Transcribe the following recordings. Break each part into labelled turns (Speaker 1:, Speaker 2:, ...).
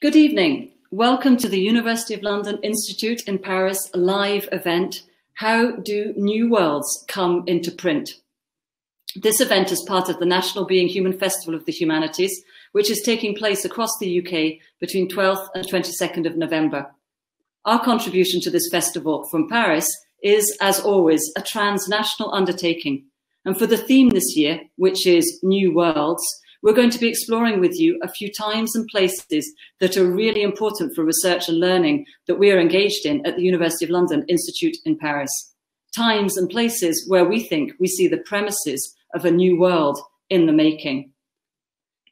Speaker 1: Good evening. Welcome to the University of London Institute in Paris live event, How Do New Worlds Come into Print? This event is part of the National Being Human Festival of the Humanities, which is taking place across the UK between 12th and 22nd of November. Our contribution to this festival from Paris is, as always, a transnational undertaking. And for the theme this year, which is New Worlds, we're going to be exploring with you a few times and places that are really important for research and learning that we are engaged in at the University of London Institute in Paris. Times and places where we think we see the premises of a new world in the making.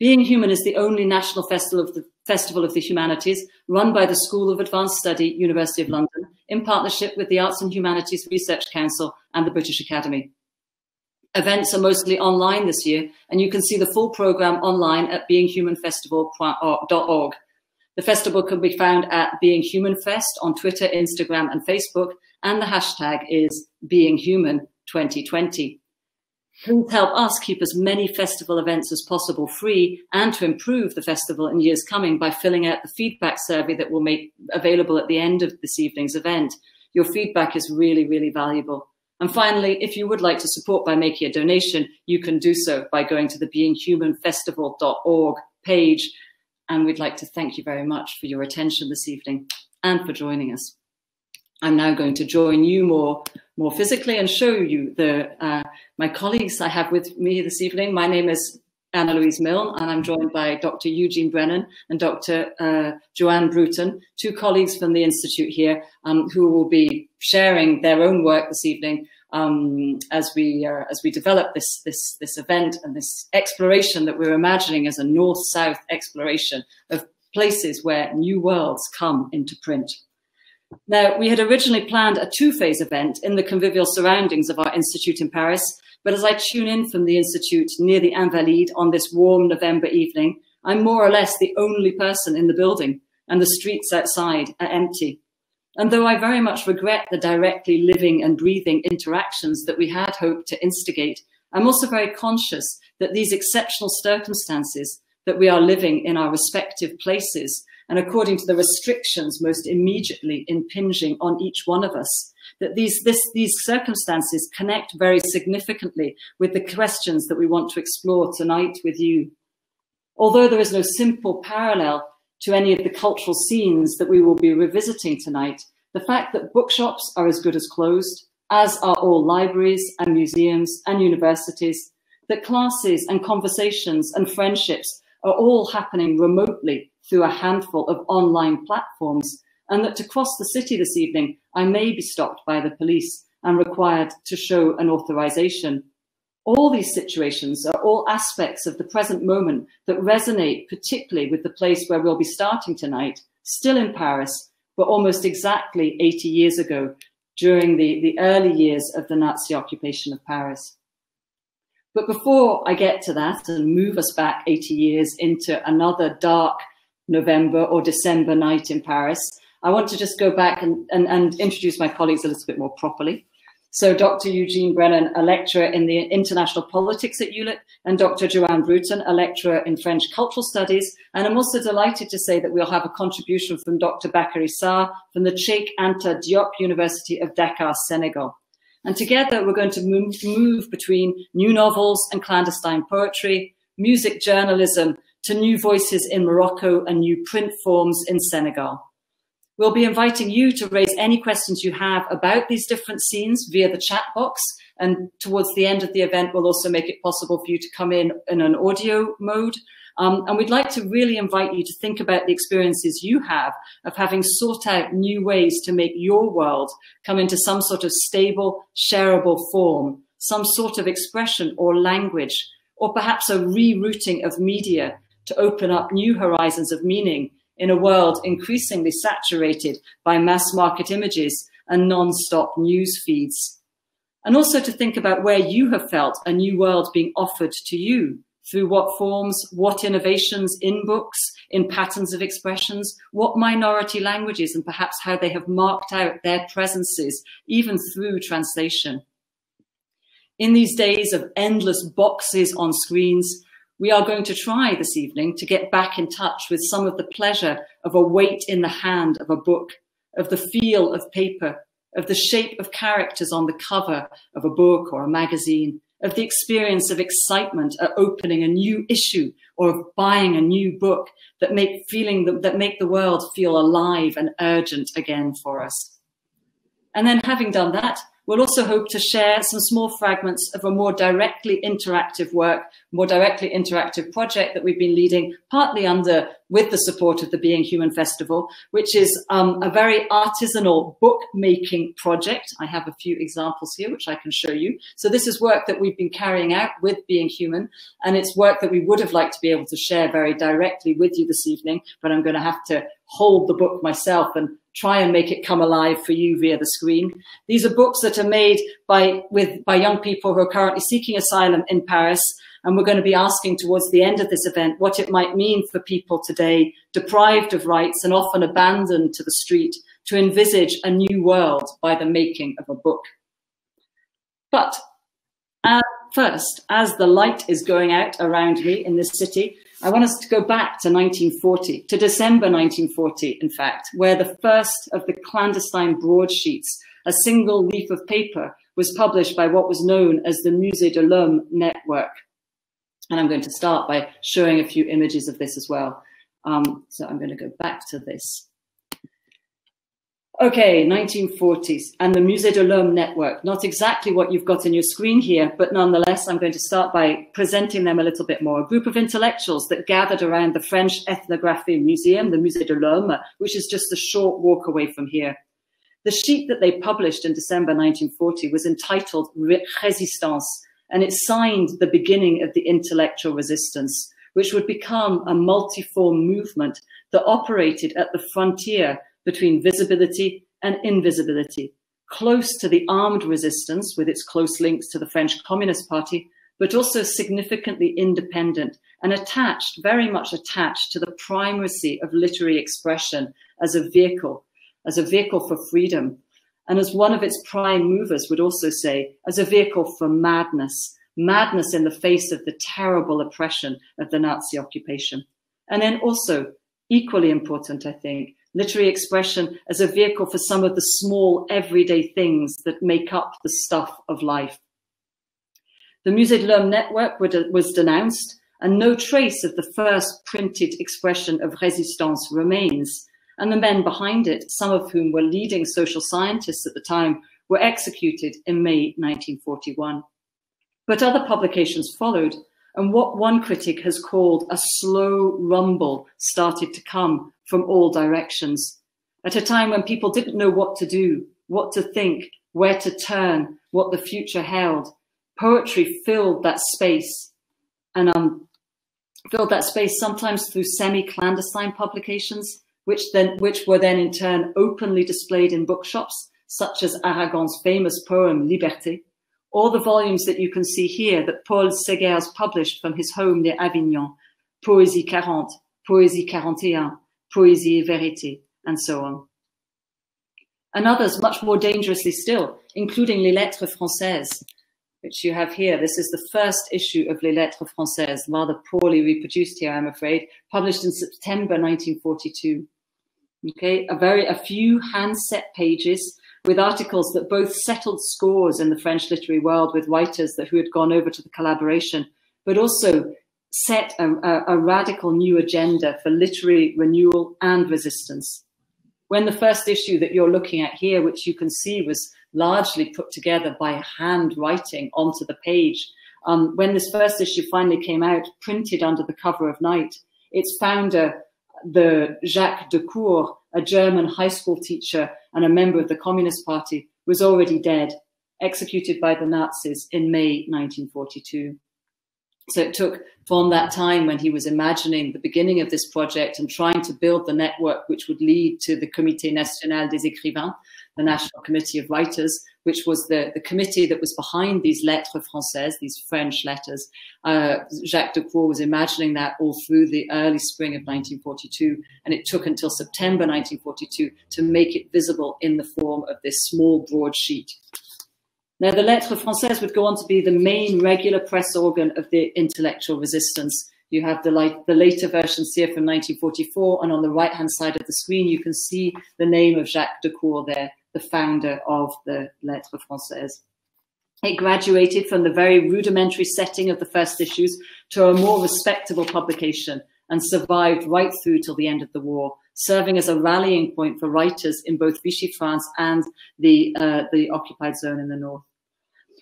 Speaker 1: Being Human is the only national festival of the, festival of the Humanities run by the School of Advanced Study, University of London, in partnership with the Arts and Humanities Research Council and the British Academy. Events are mostly online this year, and you can see the full program online at beinghumanfestival.org. The festival can be found at Being Human Fest on Twitter, Instagram, and Facebook, and the hashtag is BeingHuman2020. Please help us keep as many festival events as possible free and to improve the festival in years coming by filling out the feedback survey that we'll make available at the end of this evening's event. Your feedback is really, really valuable. And finally, if you would like to support by making a donation, you can do so by going to the beinghumanfestival.org page. And we'd like to thank you very much for your attention this evening and for joining us. I'm now going to join you more, more physically and show you the, uh, my colleagues I have with me this evening. My name is Anna Louise Milne, and I'm joined by Dr. Eugene Brennan and Dr. Uh, Joanne Brueton, two colleagues from the Institute here, um, who will be sharing their own work this evening um, as we uh, as we develop this this this event and this exploration that we're imagining as a north-south exploration of places where new worlds come into print. Now, we had originally planned a two-phase event in the convivial surroundings of our institute in Paris, but as I tune in from the Institute near the Invalides on this warm November evening, I'm more or less the only person in the building and the streets outside are empty. And though I very much regret the directly living and breathing interactions that we had hoped to instigate, I'm also very conscious that these exceptional circumstances that we are living in our respective places and according to the restrictions most immediately impinging on each one of us, that these, this, these circumstances connect very significantly with the questions that we want to explore tonight with you. Although there is no simple parallel to any of the cultural scenes that we will be revisiting tonight, the fact that bookshops are as good as closed, as are all libraries and museums and universities, that classes and conversations and friendships are all happening remotely through a handful of online platforms, and that to cross the city this evening, I may be stopped by the police and required to show an authorization. All these situations are all aspects of the present moment that resonate particularly with the place where we'll be starting tonight, still in Paris, but almost exactly 80 years ago, during the, the early years of the Nazi occupation of Paris. But before I get to that and move us back 80 years into another dark November or December night in Paris, I want to just go back and, and, and introduce my colleagues a little bit more properly. So Dr. Eugene Brennan, a lecturer in the international politics at ULIP, and Dr. Joanne Brueton, a lecturer in French cultural studies. And I'm also delighted to say that we'll have a contribution from Dr. Bakary Sarr from the Cheikh Anta Diop University of Dakar, Senegal. And together we're going to move, move between new novels and clandestine poetry, music journalism to new voices in Morocco and new print forms in Senegal. We'll be inviting you to raise any questions you have about these different scenes via the chat box. And towards the end of the event, we'll also make it possible for you to come in in an audio mode. Um, and we'd like to really invite you to think about the experiences you have of having sought out new ways to make your world come into some sort of stable, shareable form, some sort of expression or language, or perhaps a rerouting of media to open up new horizons of meaning in a world increasingly saturated by mass market images and non-stop news feeds. And also to think about where you have felt a new world being offered to you, through what forms, what innovations in books, in patterns of expressions, what minority languages, and perhaps how they have marked out their presences, even through translation. In these days of endless boxes on screens, we are going to try this evening to get back in touch with some of the pleasure of a weight in the hand of a book, of the feel of paper, of the shape of characters on the cover of a book or a magazine, of the experience of excitement at opening a new issue or of buying a new book that make feeling that, that make the world feel alive and urgent again for us. And then having done that, We'll also hope to share some small fragments of a more directly interactive work, more directly interactive project that we've been leading, partly under with the support of the Being Human Festival, which is um, a very artisanal bookmaking project. I have a few examples here, which I can show you. So this is work that we've been carrying out with Being Human, and it's work that we would have liked to be able to share very directly with you this evening, but I'm going to have to hold the book myself and try and make it come alive for you via the screen. These are books that are made by, with, by young people who are currently seeking asylum in Paris. And we're going to be asking towards the end of this event what it might mean for people today deprived of rights and often abandoned to the street to envisage a new world by the making of a book. But uh, first, as the light is going out around me in this city, I want us to go back to 1940, to December 1940, in fact, where the first of the clandestine broadsheets, a single leaf of paper, was published by what was known as the Musée de l'Homme Network. And I'm going to start by showing a few images of this as well. Um, so I'm going to go back to this. Okay, 1940s and the Musée de l'Homme network. Not exactly what you've got in your screen here, but nonetheless, I'm going to start by presenting them a little bit more. A group of intellectuals that gathered around the French Ethnography Museum, the Musée de l'Homme, which is just a short walk away from here. The sheet that they published in December 1940 was entitled Résistance, and it signed the beginning of the intellectual resistance, which would become a multiform movement that operated at the frontier between visibility and invisibility, close to the armed resistance with its close links to the French Communist Party, but also significantly independent and attached, very much attached to the primacy of literary expression as a vehicle, as a vehicle for freedom. And as one of its prime movers would also say, as a vehicle for madness, madness in the face of the terrible oppression of the Nazi occupation. And then also, equally important, I think, literary expression as a vehicle for some of the small everyday things that make up the stuff of life. The Musée de l'Homme network was denounced and no trace of the first printed expression of résistance remains. And the men behind it, some of whom were leading social scientists at the time, were executed in May 1941. But other publications followed, and what one critic has called a slow rumble started to come from all directions. At a time when people didn't know what to do, what to think, where to turn, what the future held, poetry filled that space and um, filled that space sometimes through semi-clandestine publications, which then which were then in turn openly displayed in bookshops, such as Aragon's famous poem Liberté, or the volumes that you can see here that Paul Seghers published from his home near Avignon, Poésie 40, Poésie 41, Poésie et Vérité, and so on. And others much more dangerously still, including Les Lettres Françaises, which you have here. This is the first issue of Les Lettres Françaises, rather poorly reproduced here, I'm afraid, published in September 1942. Okay, a very, a few hand-set pages with articles that both settled scores in the French literary world with writers that who had gone over to the collaboration, but also set a, a, a radical new agenda for literary renewal and resistance. When the first issue that you're looking at here, which you can see was largely put together by handwriting onto the page, um, when this first issue finally came out, printed under the cover of night, its founder, the Jacques Decour, a German high school teacher and a member of the Communist Party, was already dead, executed by the Nazis in May 1942. So it took from that time when he was imagining the beginning of this project and trying to build the network which would lead to the Comité National des Écrivains, the National Committee of Writers, which was the, the committee that was behind these lettres françaises, these French letters. Uh, Jacques Decour was imagining that all through the early spring of 1942, and it took until September 1942 to make it visible in the form of this small broadsheet. Now, the Lettres Françaises would go on to be the main regular press organ of the intellectual resistance. You have the, like, the later versions here from 1944, and on the right-hand side of the screen, you can see the name of Jacques Decour there, the founder of the Lettres Françaises. It graduated from the very rudimentary setting of the first issues to a more respectable publication and survived right through till the end of the war, serving as a rallying point for writers in both Vichy France and the, uh, the occupied zone in the north.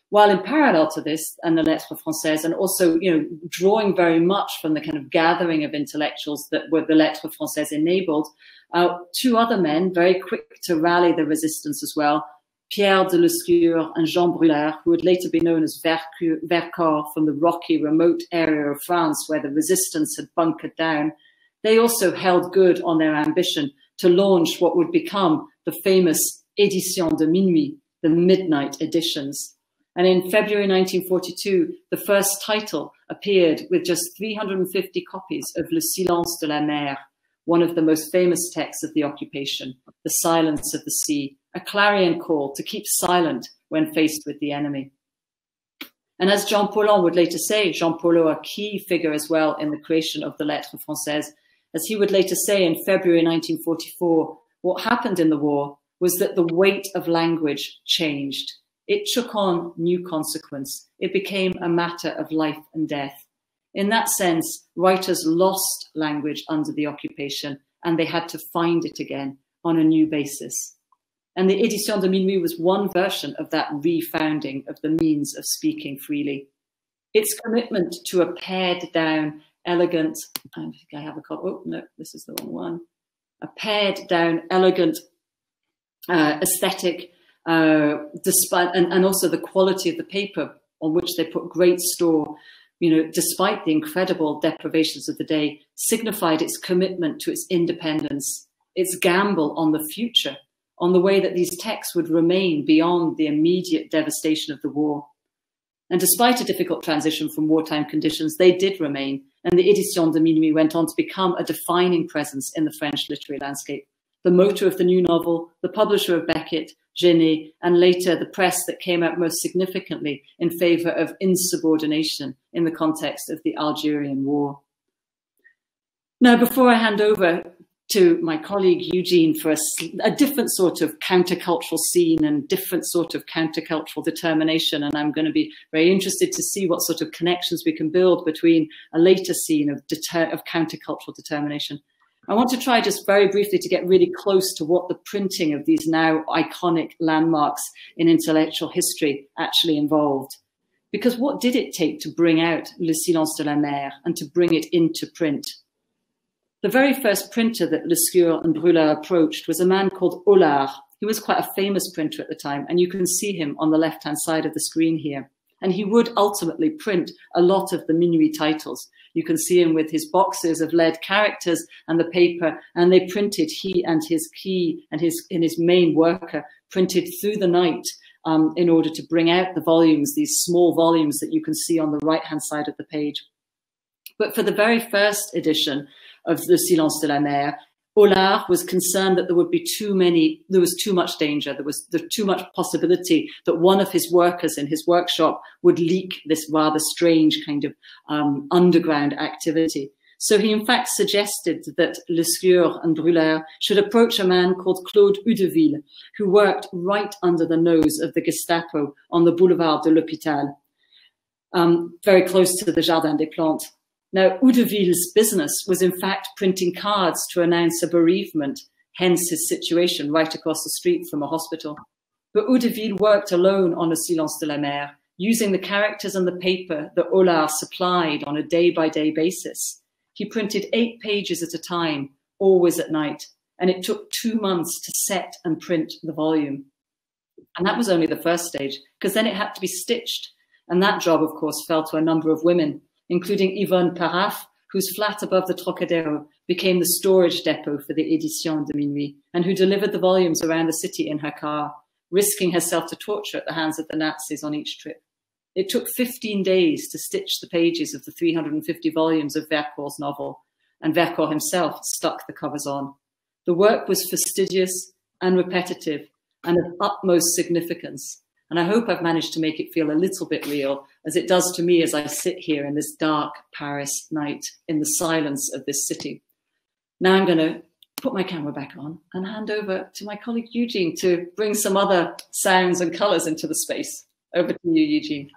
Speaker 1: While in parallel to this, and the Lettres Françaises, and also, you know, drawing very much from the kind of gathering of intellectuals that were the Lettres Françaises enabled, uh, two other men, very quick to rally the resistance as well, Pierre de Lescure and Jean Bruller, who would later be known as Vercors from the rocky, remote area of France where the resistance had bunkered down, they also held good on their ambition to launch what would become the famous Édition de Minuit, the midnight editions. And in February 1942, the first title appeared with just 350 copies of Le Silence de la Mer, one of the most famous texts of the occupation, The Silence of the Sea, a clarion call to keep silent when faced with the enemy. And as Jean Paulhan would later say, Jean Paulhan, a key figure as well in the creation of the Lettres Françaises, as he would later say in February 1944, what happened in the war was that the weight of language changed. It took on new consequence. It became a matter of life and death. In that sense, writers lost language under the occupation and they had to find it again on a new basis. And the Édition de Minuit was one version of that refounding of the means of speaking freely. Its commitment to a pared down, elegant, I think I have a copy, oh no, this is the wrong one, a pared down, elegant uh, aesthetic, uh, despite, and, and also the quality of the paper on which they put great store you know, despite the incredible deprivations of the day, signified its commitment to its independence, its gamble on the future, on the way that these texts would remain beyond the immediate devastation of the war. And despite a difficult transition from wartime conditions, they did remain, and the Édition de Minuit went on to become a defining presence in the French literary landscape. The motor of the new novel, the publisher of Beckett, Genet, and later the press that came out most significantly in favor of insubordination in the context of the Algerian War. Now, before I hand over to my colleague Eugene for a, a, different sort of countercultural scene and different sort of countercultural determination. And I'm going to be very interested to see what sort of connections we can build between a later scene of, of countercultural determination I want to try just very briefly to get really close to what the printing of these now iconic landmarks in intellectual history actually involved. Because what did it take to bring out Le Silence de la Mer and to bring it into print? The very first printer that Lescure and Bruller approached was a man called Aulard. He was quite a famous printer at the time, and you can see him on the left-hand side of the screen here. And he would ultimately print a lot of the Minuit titles. You can see him with his boxes of lead characters and the paper, and they printed, he and his key and his, and his main worker printed through the night um, in order to bring out the volumes, these small volumes that you can see on the right-hand side of the page. But for the very first edition of Le Silence de la Mer, Aulard was concerned that there would be too many, there was too much danger, there was there too much possibility that one of his workers in his workshop would leak this rather strange kind of um, underground activity. So he in fact suggested that Lescure and Bruller should approach a man called Claude Oudeville, who worked right under the nose of the Gestapo on the Boulevard de l'Hôpital, um, very close to the Jardin des Plantes. Now, Oudeville's business was in fact printing cards to announce a bereavement, hence his situation right across the street from a hospital. But Oudeville worked alone on Le Silence de la Mer, using the characters and the paper that Aulard supplied on a day-by-day -day basis. He printed eight pages at a time, always at night, and it took two months to set and print the volume. And that was only the first stage, because then it had to be stitched. And that job, of course, fell to a number of women, including Yvonne Paraf, whose flat above the Trocadero became the storage depot for the Édition de Minuit, and who delivered the volumes around the city in her car, risking herself to torture at the hands of the Nazis on each trip. It took 15 days to stitch the pages of the 350 volumes of Vercors' novel, and Vercors himself stuck the covers on. The work was fastidious and repetitive and of utmost significance, And I hope I've managed to make it feel a little bit real, as it does to me as I sit here in this dark Paris night in the silence of this city. Now I'm going to put my camera back on and hand over to my colleague Eugene to bring some other sounds and colours into the space. Over to you, Eugene.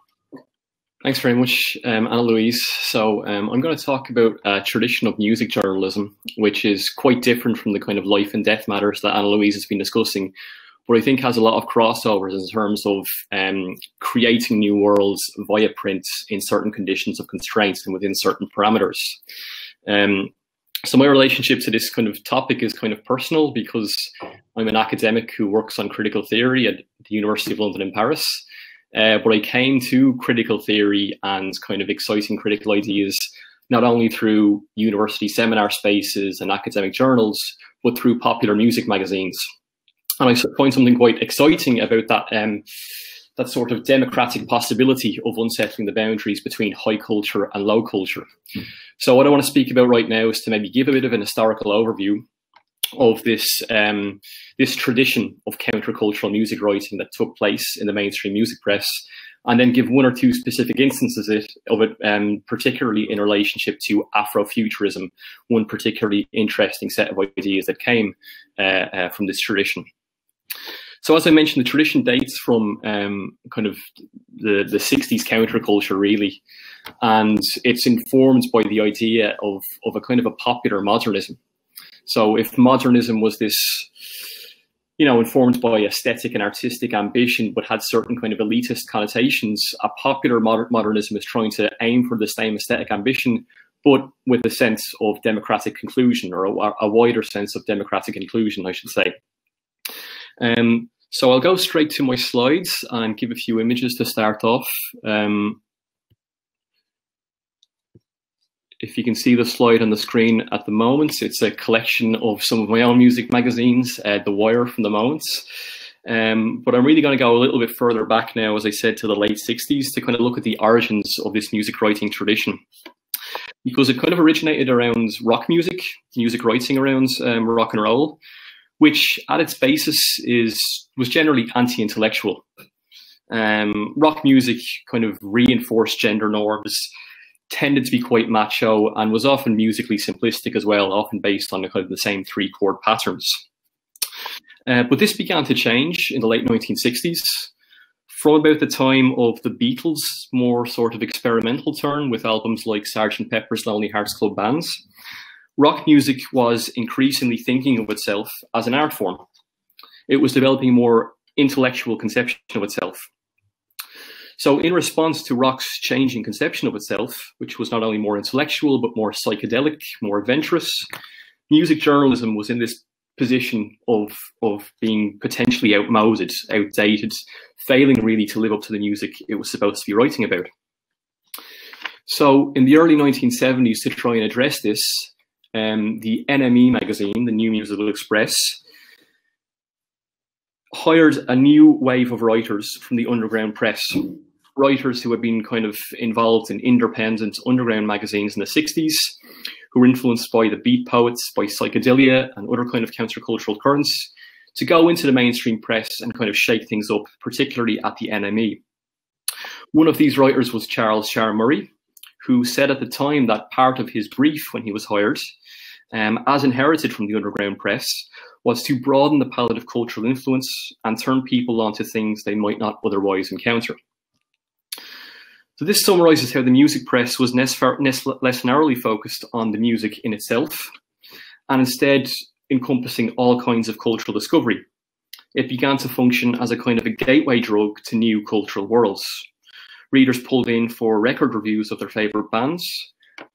Speaker 2: Thanks very much, um, Anna Louise. So um, I'm going to talk about a tradition of music journalism, which is quite different from the kind of life and death matters that Anna Louise has been discussing, but I think has a lot of crossovers in terms of um, creating new worlds via print in certain conditions of constraints and within certain parameters. Um, so my relationship to this kind of topic is kind of personal because I'm an academic who works on critical theory at the University of London in Paris. Uh, but I came to critical theory and kind of exciting critical ideas not only through university seminar spaces and academic journals, but through popular music magazines. And I find something quite exciting about that um, that sort of democratic possibility of unsettling the boundaries between high culture and low culture. Mm. So what I want to speak about right now is to maybe give a bit of an historical overview of this um, this tradition of countercultural music writing that took place in the mainstream music press, and then give one or two specific instances of it, um, particularly in relationship to Afrofuturism, one particularly interesting set of ideas that came uh, uh, from this tradition. So as I mentioned, the tradition dates from um, kind of the, the 60s counterculture, really, and it's informed by the idea of, of a kind of a popular modernism. So if modernism was this, you know, informed by aesthetic and artistic ambition, but had certain kind of elitist connotations, a popular moder modernism is trying to aim for the same aesthetic ambition, but with a sense of democratic conclusion or a, a wider sense of democratic inclusion, I should say. Um, so I'll go straight to my slides and give a few images to start off. Um, if you can see the slide on the screen at the moment, it's a collection of some of my own music magazines, uh, The Wire from the Moments. Um, but I'm really going to go a little bit further back now, as I said, to the late 60s to kind of look at the origins of this music writing tradition. Because it kind of originated around rock music, music writing around um, rock and roll, which at its basis is was generally anti-intellectual. Um, rock music kind of reinforced gender norms, tended to be quite macho and was often musically simplistic as well, often based on the, kind of the same three chord patterns. Uh, but this began to change in the late 1960s. From about the time of the Beatles' more sort of experimental turn with albums like Sgt. Pepper's Lonely Hearts Club Bands, rock music was increasingly thinking of itself as an art form. It was developing a more intellectual conception of itself. So in response to rock's changing conception of itself, which was not only more intellectual, but more psychedelic, more adventurous, music journalism was in this position of, of being potentially outmoded, outdated, failing really to live up to the music it was supposed to be writing about. So in the early 1970s, to try and address this, um, the NME magazine, the New Musical Express, hired a new wave of writers from the underground press writers who had been kind of involved in independent underground magazines in the 60s, who were influenced by the beat poets, by psychedelia and other kind of countercultural currents, to go into the mainstream press and kind of shake things up, particularly at the NME. One of these writers was Charles Shaar Murray, who said at the time that part of his brief when he was hired, um, as inherited from the underground press, was to broaden the palette of cultural influence and turn people onto things they might not otherwise encounter. So this summarizes how the music press was less narrowly focused on the music in itself and instead encompassing all kinds of cultural discovery. It began to function as a kind of a gateway drug to new cultural worlds. Readers pulled in for record reviews of their favorite bands,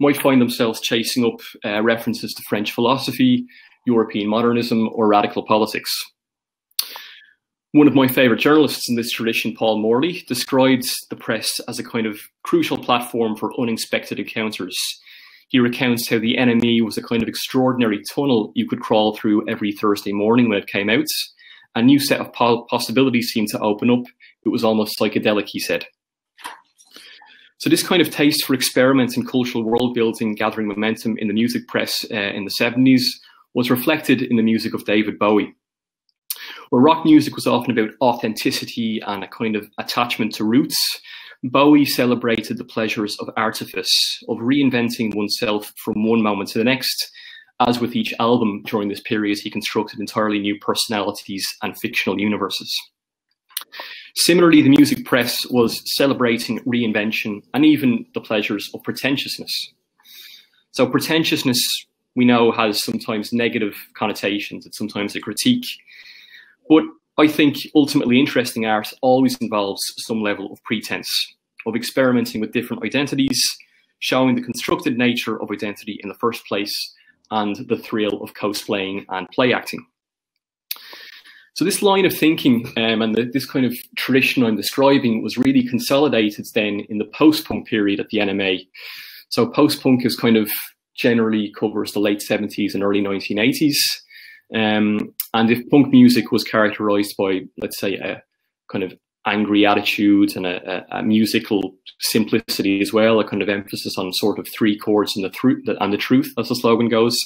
Speaker 2: might find themselves chasing up uh, references to French philosophy, European modernism, or radical politics. One of my favourite journalists in this tradition, Paul Morley, describes the press as a kind of crucial platform for unexpected encounters. He recounts how the NME was a kind of extraordinary tunnel you could crawl through every Thursday morning when it came out. A new set of possibilities seemed to open up. It was almost psychedelic, he said. So this kind of taste for experiments in cultural world building gathering momentum in the music press uh, in the 70s was reflected in the music of David Bowie Where rock music was often about authenticity and a kind of attachment to roots, Bowie celebrated the pleasures of artifice, of reinventing oneself from one moment to the next. As with each album during this period, he constructed entirely new personalities and fictional universes. Similarly, the music press was celebrating reinvention and even the pleasures of pretentiousness. So pretentiousness, we know, has sometimes negative connotations. It's sometimes a critique. But I think ultimately interesting art always involves some level of pretense, of experimenting with different identities, showing the constructed nature of identity in the first place, and the thrill of cosplaying and play acting. So this line of thinking um, and the, this kind of tradition I'm describing was really consolidated then in the post-punk period at the NME. So post-punk is kind of generally covers the late 70s and early 1980s. Um, and if punk music was characterized by, let's say, a kind of angry attitude and a, a, a, musical simplicity as well, a kind of emphasis on sort of three chords and the, truth and the truth, as the slogan goes.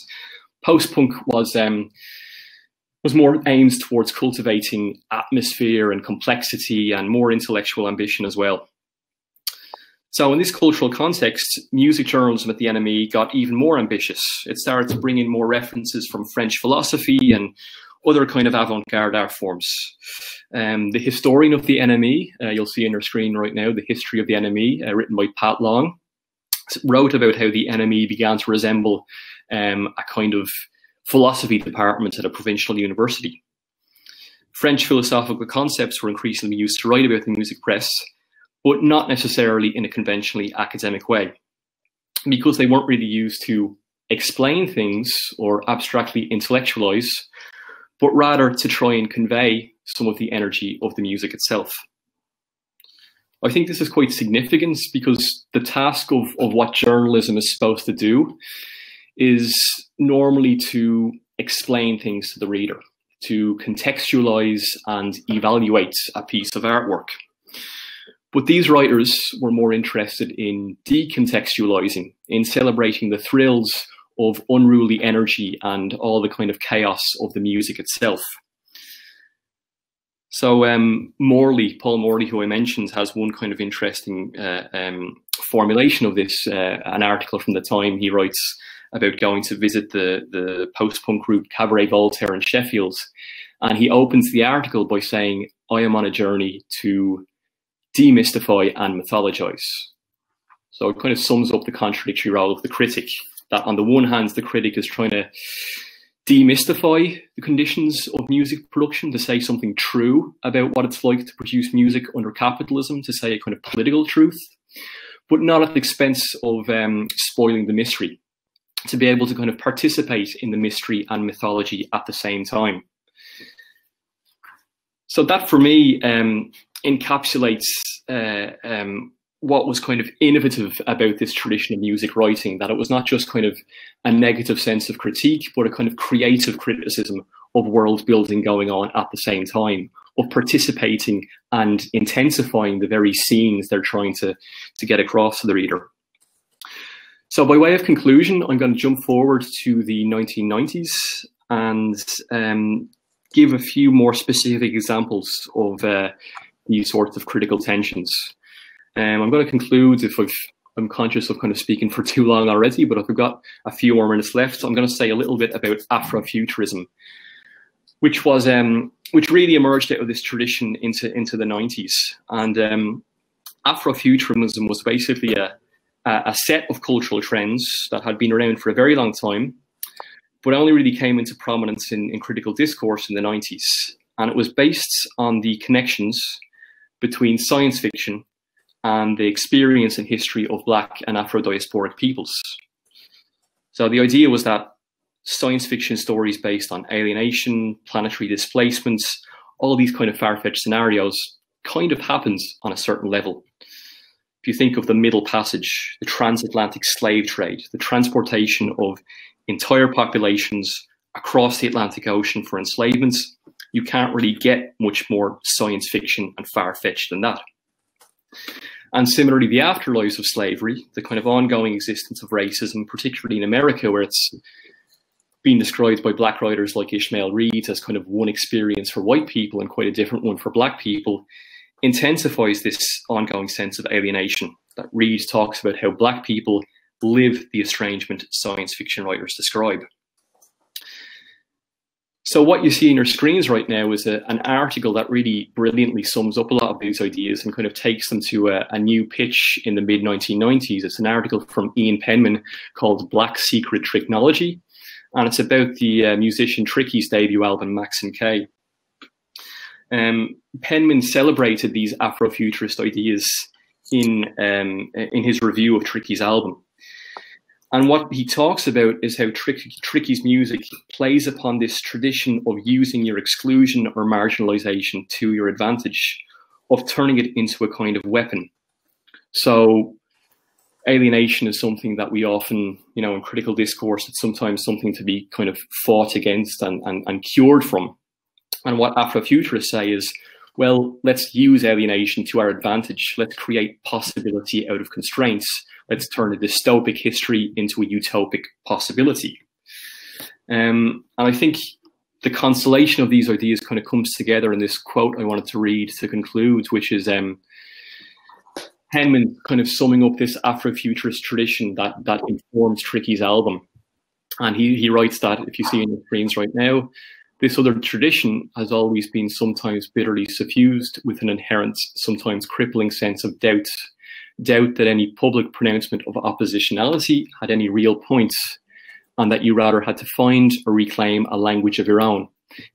Speaker 2: Post-punk was um, was more aimed towards cultivating atmosphere and complexity and more intellectual ambition as well. So in this cultural context, music journalism at the NME got even more ambitious. It started to bring in more references from French philosophy and other kind of avant-garde art forms. Um, the historian of the NME, uh, you'll see on your screen right now, the history of the NME, uh, written by Pat Long, wrote about how the NME began to resemble um, a kind of philosophy department at a provincial university. French philosophical concepts were increasingly used to write about the music press, but not necessarily in a conventionally academic way, because they weren't really used to explain things or abstractly intellectualize, but rather to try and convey some of the energy of the music itself. I think this is quite significant because the task of, of what journalism is supposed to do is normally to explain things to the reader, to contextualize and evaluate a piece of artwork. But these writers were more interested in decontextualizing, in celebrating the thrills of unruly energy and all the kind of chaos of the music itself. So um, Morley, Paul Morley, who I mentioned, has one kind of interesting uh, um, formulation of this. Uh, an article from the time he writes about going to visit the, the post-punk group Cabaret Voltaire in Sheffield. And he opens the article by saying, I am on a journey to demystify and mythologize. So it kind of sums up the contradictory role of the critic. That on the one hand, the critic is trying to demystify the conditions of music production, to say something true about what it's like to produce music under capitalism, to say a kind of political truth, but not at the expense of um, spoiling the mystery to be able to kind of participate in the mystery and mythology at the same time. So that for me um, encapsulates uh, um, what was kind of innovative about this tradition of music writing, that it was not just kind of a negative sense of critique, but a kind of creative criticism of world building going on at the same time, of participating and intensifying the very scenes they're trying to, to get across to the reader. So by way of conclusion, I'm going to jump forward to the 1990s and um, give a few more specific examples of uh, these sorts of critical tensions. Um, I'm going to conclude if I've, I'm conscious of kind of speaking for too long already, but if I've got a few more minutes left, I'm going to say a little bit about Afrofuturism, which was um, which really emerged out of this tradition into into the 90s. And um, Afrofuturism was basically a a set of cultural trends that had been around for a very long time, but only really came into prominence in, in critical discourse in the 90s. And it was based on the connections between science fiction and the experience and history of Black and Afro diasporic peoples. So the idea was that science fiction stories based on alienation, planetary displacements, all these kind of far-fetched scenarios kind of happens on a certain level you think of the Middle Passage, the transatlantic slave trade, the transportation of entire populations across the Atlantic Ocean for enslavement, you can't really get much more science fiction and far-fetched than that. And similarly, the afterlives of slavery, the kind of ongoing existence of racism, particularly in America, where it's been described by black writers like Ishmael Reed as kind of one experience for white people and quite a different one for black people, intensifies this ongoing sense of alienation that Reed talks about how black people live the estrangement science fiction writers describe. So what you see in your screens right now is a, an article that really brilliantly sums up a lot of these ideas and kind of takes them to a, a new pitch in the mid 1990s. It's an article from Ian Penman called Black Secret Tricknology, and it's about the uh, musician Tricky's debut album Maxinquaye. Um, Penman celebrated these Afrofuturist ideas in um, in his review of Tricky's album. And what he talks about is how Tricky, Tricky's music plays upon this tradition of using your exclusion or marginalization to your advantage, of turning it into a kind of weapon. So alienation is something that we often, you know, in critical discourse, it's sometimes something to be kind of fought against and, and, and cured from. And what Afrofuturists say is, well, let's use alienation to our advantage. Let's create possibility out of constraints let's turn a dystopic history into a utopic possibility. Um, and I think the constellation of these ideas kind of comes together in this quote I wanted to read to conclude, which is um, Penman kind of summing up this Afrofuturist tradition that that informs Tricky's album. And he, he writes that, if you see in the screens right now, this other tradition has always been sometimes bitterly suffused with an inherent, sometimes crippling sense of doubt. Doubt that any public pronouncement of oppositionality had any real points, and that you rather had to find or reclaim a language of your own,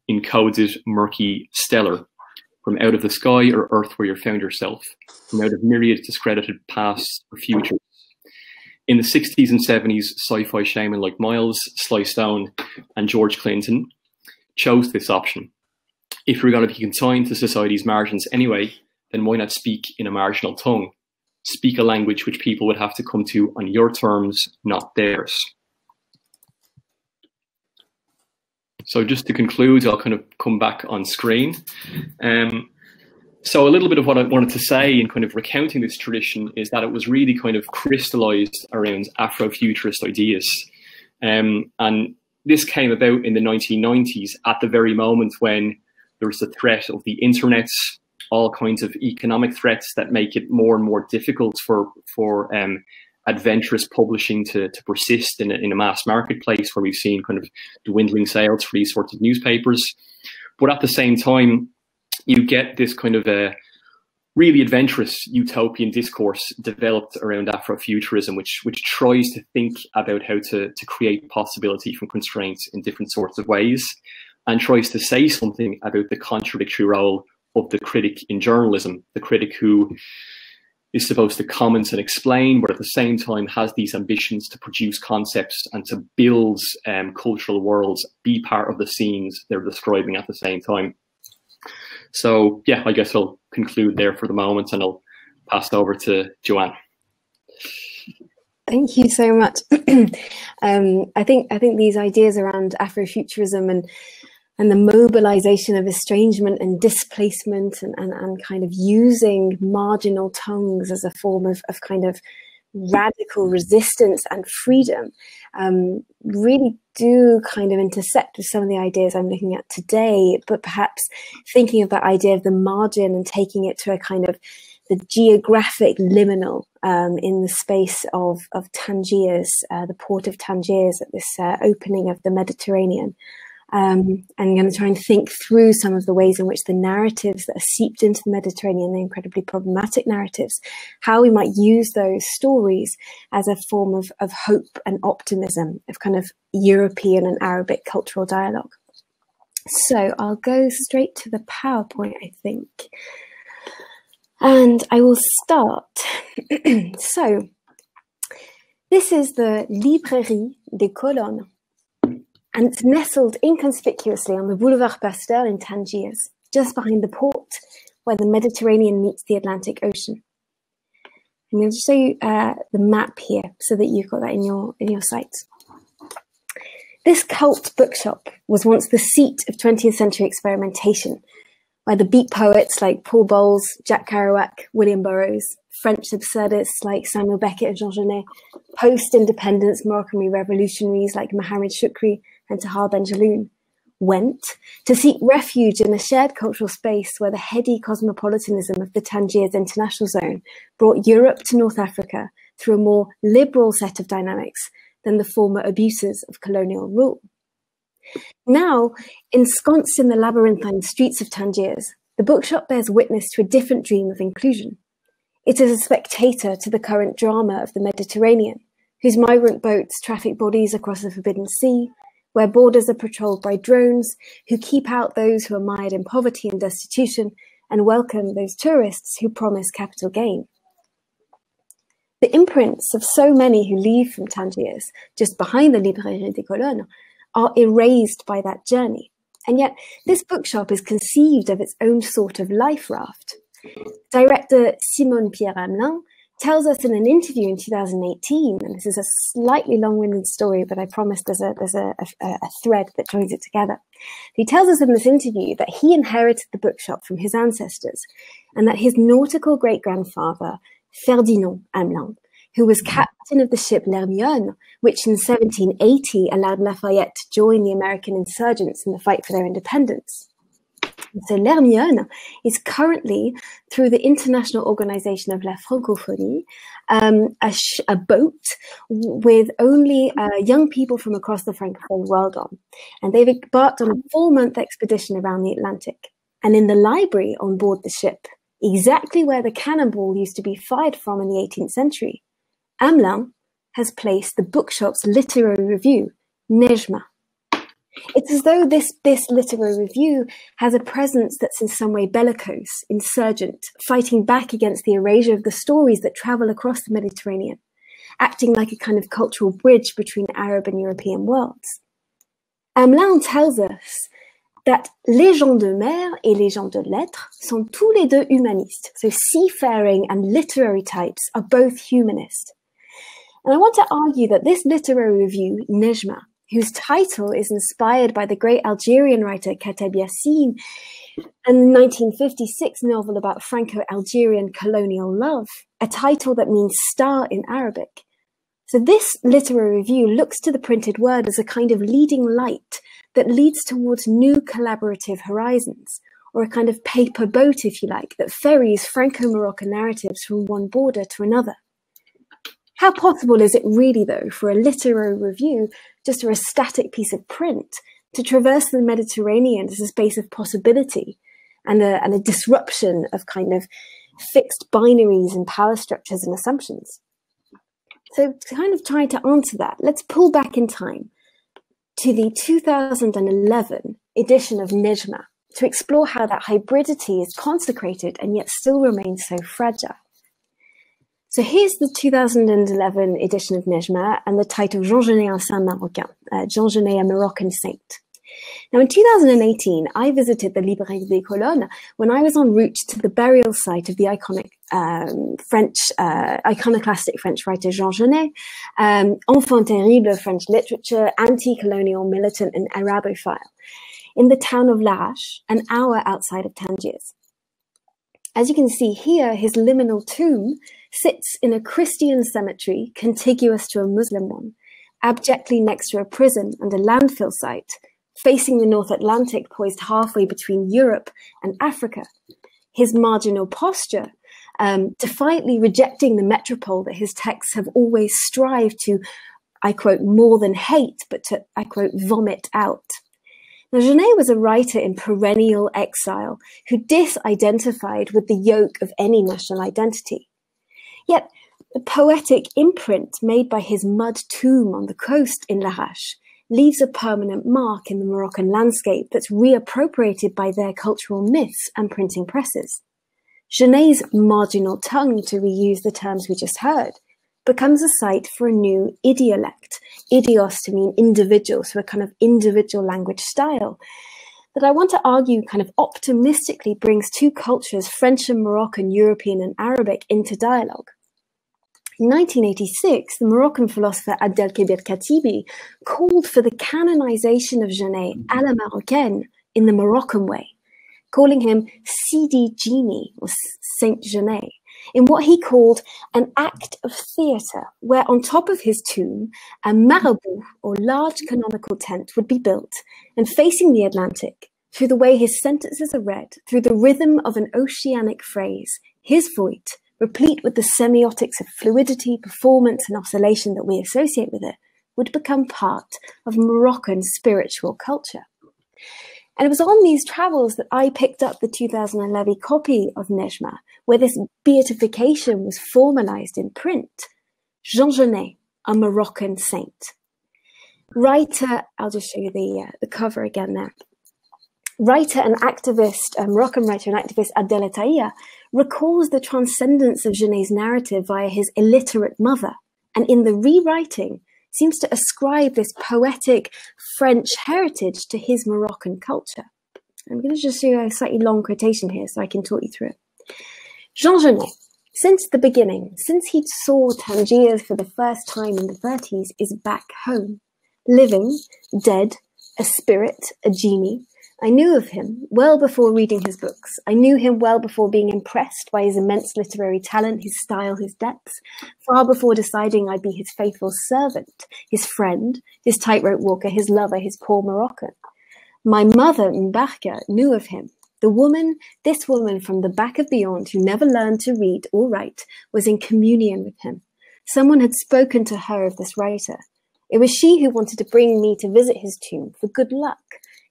Speaker 2: encoded murky stellar, from out of the sky or earth where you found yourself, from out of myriad discredited pasts or futures. In the 60s and 70s, sci-fi shaman like Miles, Sly Stone, and George Clinton chose this option. If you're going to be consigned to society's margins anyway, then why not speak in a marginal tongue? speak a language which people would have to come to on your terms, not theirs. So just to conclude, I'll kind of come back on screen. Um, so a little bit of what I wanted to say in kind of recounting this tradition is that it was really kind of crystallized around Afrofuturist ideas. Um, and this came about in the 1990s at the very moment when there was the threat of the internet, all kinds of economic threats that make it more and more difficult for for um, adventurous publishing to, to persist in a, in a mass marketplace where we've seen kind of dwindling sales for these sorts of newspapers. But at the same time, you get this kind of a really adventurous utopian discourse developed around Afrofuturism, which which tries to think about how to, to create possibility from constraints in different sorts of ways and tries to say something about the contradictory role of the critic in journalism, the critic who is supposed to comment and explain, but at the same time has these ambitions to produce concepts and to build um, cultural worlds, be part of the scenes they're describing at the same time. So yeah, I guess I'll conclude there for the moment and I'll pass it over to Joanne.
Speaker 3: Thank you so much. um, I think I think these ideas around Afrofuturism and and the mobilization of estrangement and displacement and, and, and kind of using marginal tongues as a form of, of kind of radical resistance and freedom um, really do kind of intersect with some of the ideas I'm looking at today, but perhaps thinking of that idea of the margin and taking it to a kind of the geographic liminal um, in the space of, of Tangiers, uh, the port of Tangiers at this uh, opening of the Mediterranean. Um, I'm going to try and think through some of the ways in which the narratives that are seeped into the Mediterranean, the incredibly problematic narratives, how we might use those stories as a form of, of hope and optimism, of kind of European and Arabic cultural dialogue. So I'll go straight to the PowerPoint, I think. And I will start. so, this is the Librairie des Colonnes and it's nestled inconspicuously on the Boulevard Pasteur in Tangiers, just behind the port where the Mediterranean meets the Atlantic Ocean. I'm going to show you uh, the map here so that you've got that in your in your sights. This cult bookshop was once the seat of 20th century experimentation, where the beat poets like Paul Bowles, Jack Kerouac, William Burroughs, French absurdists like Samuel Beckett and Jean Genet, post-independence Moroccan revolutionaries like Mohamed Choukri, and Tahar Benjelloun, went to seek refuge in a shared cultural space where the heady cosmopolitanism of the Tangiers International Zone brought Europe to North Africa through a more liberal set of dynamics than the former abuses of colonial rule. Now, ensconced in the labyrinthine streets of Tangiers, the bookshop bears witness to a different dream of inclusion. It is a spectator to the current drama of the Mediterranean, whose migrant boats traffic bodies across the Forbidden Sea, where borders are patrolled by drones who keep out those who are mired in poverty and destitution and welcome those tourists who promise capital gain. The imprints of so many who leave from Tangiers, just behind the Librairie des Colonnes, are erased by that journey. And yet, this bookshop is conceived of its own sort of life raft. Director Simon Pierre Hamelin tells us in an interview in 2018, and this is a slightly long-winded story, but I promise there's a there's a, a, a, thread that joins it together. He tells us in this interview that he inherited the bookshop from his ancestors, and that his nautical great-grandfather Ferdinand Hamelin, who was captain of the ship L'Hermione, which in 1780 allowed Lafayette to join the American insurgents in the fight for their independence. So L'Hermione is currently, through the International Organization of La Francophonie, um, a, a, boat with only uh, young people from across the Francophone world on. And they've embarked on a four-month expedition around the Atlantic. And in the library on board the ship, exactly where the cannonball used to be fired from in the 18th century, Hamelin has placed the bookshop's literary review, Nejma, it's as though this, this literary review has a presence that's in some way bellicose, insurgent, fighting back against the erasure of the stories that travel across the Mediterranean, acting like a kind of cultural bridge between Arab and European worlds. Hamelin tells us that les gens de mer et les gens de lettres sont tous les deux humanistes. So seafaring and literary types are both humanist. And I want to argue that this literary review, Nejma, whose title is inspired by the great Algerian writer Kateb Yacine and the 1956 novel about Franco-Algerian colonial love, a title that means star in Arabic. So this literary review looks to the printed word as a kind of leading light that leads towards new collaborative horizons, or a kind of paper boat, if you like, that ferries Franco-Moroccan narratives from one border to another. How possible is it really, though, for a literary review, just for a static piece of print, to traverse the Mediterranean as a space of possibility and a, and a disruption of kind of fixed binaries and power structures and assumptions? So, to kind of try to answer that, let's pull back in time to the 2011 edition of Nejma to explore how that hybridity is consecrated and yet still remains so fragile. So here's the 2011 edition of Nejma and the title Jean Genet, un saint marocain, uh, Jean Genet, a Moroccan saint. Now, in 2018, I visited the Librairie des Colonnes when I was en route to the burial site of the iconic um, French, uh, iconoclastic French writer Jean Genet, um, enfant terrible French literature, anti-colonial militant and Arabophile, in the town of Larache, an hour outside of Tangiers. As you can see here, his liminal tomb sits in a Christian cemetery contiguous to a Muslim one, abjectly next to a prison and a landfill site, facing the North Atlantic poised halfway between Europe and Africa. His marginal posture, um, defiantly rejecting the metropole that his texts have always strived to, I quote, more than hate, but to, I quote, vomit out. Now, Genet was a writer in perennial exile who disidentified with the yoke of any national identity. Yet the poetic imprint made by his mud tomb on the coast in Larache leaves a permanent mark in the Moroccan landscape that's reappropriated by their cultural myths and printing presses. Genet's marginal tongue, to reuse the terms we just heard, becomes a site for a new idiolect, idios to mean individual, so a kind of individual language style, that I want to argue kind of optimistically brings two cultures, French and Moroccan, European and Arabic, into dialogue. In 1986, the Moroccan philosopher Abdelkebir Khatibi called for the canonization of Genet à la Marocaine in the Moroccan way, calling him Sidi Jini or Saint Genet, in what he called an act of theatre, where on top of his tomb, a marabout or large canonical tent would be built, and facing the Atlantic, through the way his sentences are read, through the rhythm of an oceanic phrase, his voice, replete with the semiotics of fluidity, performance, and oscillation that we associate with it, would become part of Moroccan spiritual culture. And it was on these travels that I picked up the 2011 copy of Nejma, where this beatification was formalized in print. Jean Genet, a Moroccan saint. Writer, I'll just show you the, uh, the cover again there. Writer and activist, a Moroccan writer and activist Abdellah Taïa recalls the transcendence of Genet's narrative via his illiterate mother, and in the rewriting, seems to ascribe this poetic French heritage to his Moroccan culture. I'm going to just do a slightly long quotation here so I can talk you through it. Jean Genet, since the beginning, since he saw Tangiers for the first time in the 30s, is back home, living, dead, a spirit, a genie, I knew of him well before reading his books. I knew him well before being impressed by his immense literary talent, his style, his depths, far before deciding I'd be his faithful servant, his friend, his tightrope walker, his lover, his poor Moroccan. My mother, Mbarka, knew of him. The woman, this woman from the back of beyond who never learned to read or write, was in communion with him. Someone had spoken to her of this writer. It was she who wanted to bring me to visit his tomb for good luck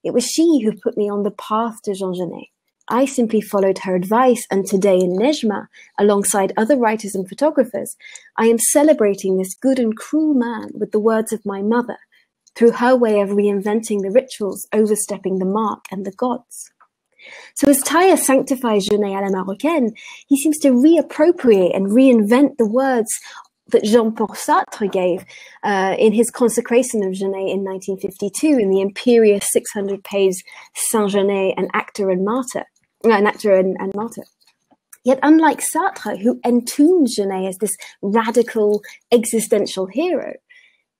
Speaker 3: it was she who put me on the path to Jean Genet. I simply followed her advice, and today in Nejma, alongside other writers and photographers, I am celebrating this good and cruel man with the words of my mother, through her way of reinventing the rituals, overstepping the mark and the gods. So as Taïa sanctifies Genet à la Marocaine, he seems to reappropriate and reinvent the words that Jean-Paul Sartre gave uh, in his consecration of Genet in 1952 in the imperious 600-page Saint-Genet, an actor and martyr, uh, an actor and, and martyr. Yet unlike Sartre, who entombs Genet as this radical existential hero,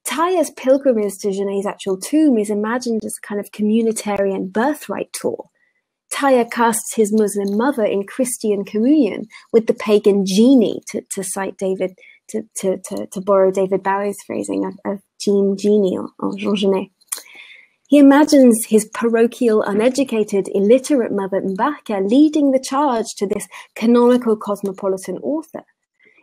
Speaker 3: Taïa's pilgrimage to Genet's actual tomb is imagined as a kind of communitarian birthright tour. Taïa casts his Muslim mother in Christian communion with the pagan genie, to, to cite David to, to, to, to borrow David Bowie's phrasing of, of Jean Genie or, or Jean Genet. He imagines his parochial, uneducated, illiterate mother Mbarka leading the charge to this canonical cosmopolitan author.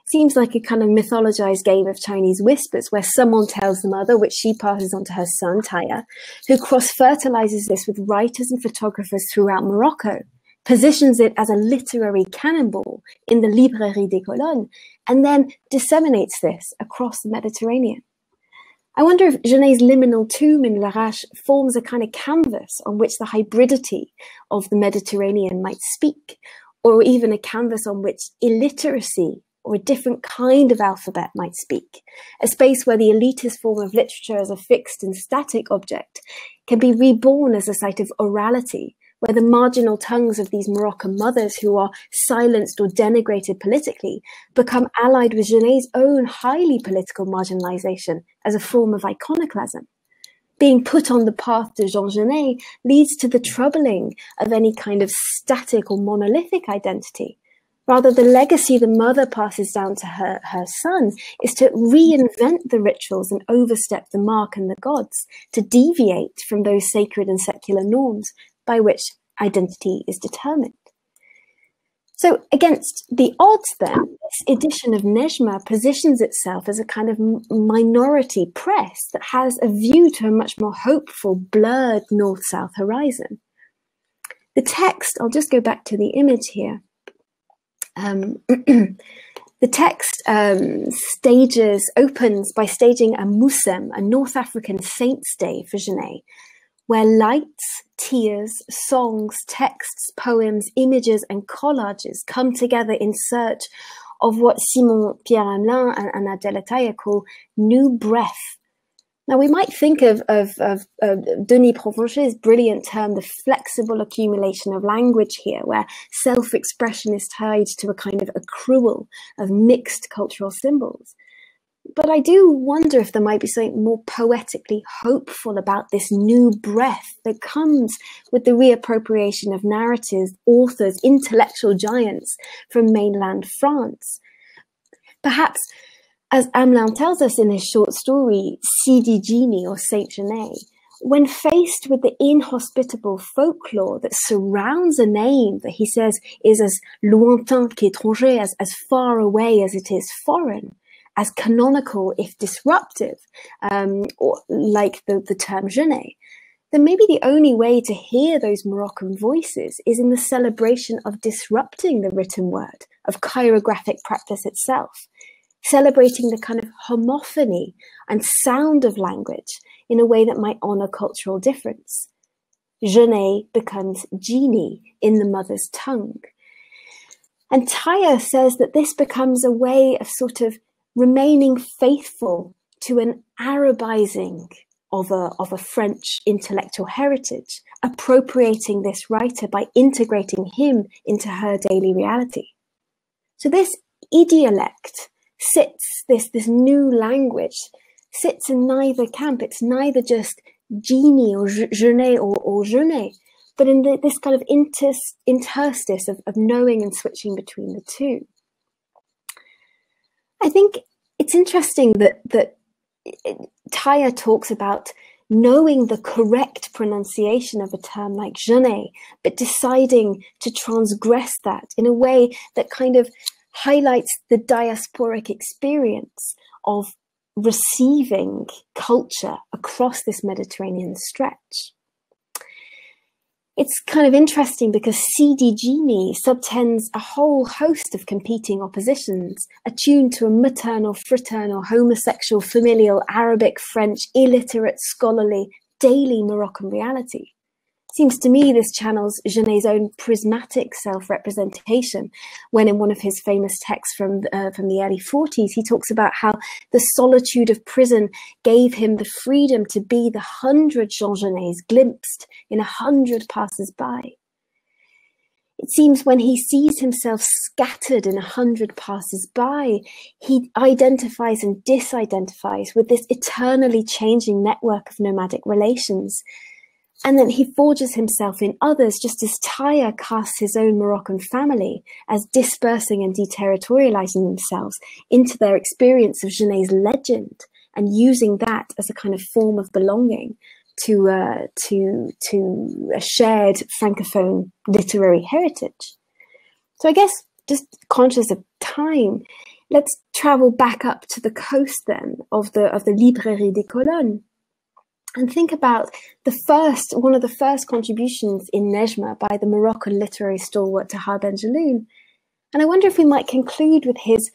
Speaker 3: Seems like a kind of mythologized game of Chinese whispers where someone tells the mother, which she passes on to her son, Taïa, who cross fertilizes this with writers and photographers throughout Morocco positions it as a literary cannonball in the Librairie des Colonnes, and then disseminates this across the Mediterranean. I wonder if Genet's liminal tomb in Larache forms a kind of canvas on which the hybridity of the Mediterranean might speak, or even a canvas on which illiteracy or a different kind of alphabet might speak, a space where the elitist form of literature as a fixed and static object can be reborn as a site of orality where the marginal tongues of these Moroccan mothers who are silenced or denigrated politically become allied with Genet's own highly political marginalization as a form of iconoclasm. Being put on the path to Jean Genet leads to the troubling of any kind of static or monolithic identity. Rather, the legacy the mother passes down to her, her son is to reinvent the rituals and overstep the mark and the gods, to deviate from those sacred and secular norms by which identity is determined. So against the odds then, this edition of Nejma positions itself as a kind of minority press that has a view to a much more hopeful, blurred north-south horizon. The text, I'll just go back to the image here. Um, the text um, stages, opens by staging a Musem, a North African saint's day for Genet, where lights, tears, songs, texts, poems, images, and collages come together in search of what Simon Pierre Hamelin and, Abdellah Taïa call new breath. Now, we might think of, of, of, of Denis Provencher's brilliant term, the flexible accumulation of language here, where self expression is tied to a kind of accrual of mixed cultural symbols. But I do wonder if there might be something more poetically hopeful about this new breath that comes with the reappropriation of narratives, authors, intellectual giants from mainland France. Perhaps, as Hamelin tells us in his short story, Sidi Jini or Saint Genet, when faced with the inhospitable folklore that surrounds a name that he says is as lointain qu'étranger, as, as far away as it is foreign, as canonical if disruptive, um, or like the, the term Genet, then maybe the only way to hear those Moroccan voices is in the celebration of disrupting the written word, of chirographic practice itself, celebrating the kind of homophony and sound of language in a way that might honor cultural difference. Genet becomes genie in the mother's tongue. And Taïa says that this becomes a way of sort of remaining faithful to an Arabizing of a, of a French intellectual heritage, appropriating this writer by integrating him into her daily reality. So this idiolect sits, this, this new language sits in neither camp. It's neither just genie or genet or, or but in the, this kind of inter, interstice of, of knowing and switching between the two. I think it's interesting that that eh, Taïa talks about knowing the correct pronunciation of a term like genet, but deciding to transgress that in a way that kind of highlights the diasporic experience of receiving culture across this Mediterranean stretch it's kind of interesting because Sidi Jini subtends a whole host of competing oppositions, attuned to a maternal, fraternal, homosexual, familial, Arabic, French, illiterate, scholarly, daily Moroccan reality. Seems to me this channels Genet's own prismatic self-representation when in one of his famous texts from, uh, from the early 40s, he talks about how the solitude of prison gave him the freedom to be the hundred Jean Genets glimpsed in a hundred passers-by. It seems when he sees himself scattered in a hundred passers-by, he identifies and disidentifies with this eternally changing network of nomadic relations and then he forges himself in others, just as Taïa casts his own Moroccan family as dispersing and deterritorializing themselves into their experience of Genet's legend and using that as a kind of form of belonging to uh, to to a shared francophone literary heritage. So I guess just conscious of time, let's travel back up to the coast then of the of the Librairie des Colonnes and think about the first, one of the first contributions in Nejma by the Moroccan literary stalwart Tahar Ben Jelloun. And I wonder if we might conclude with his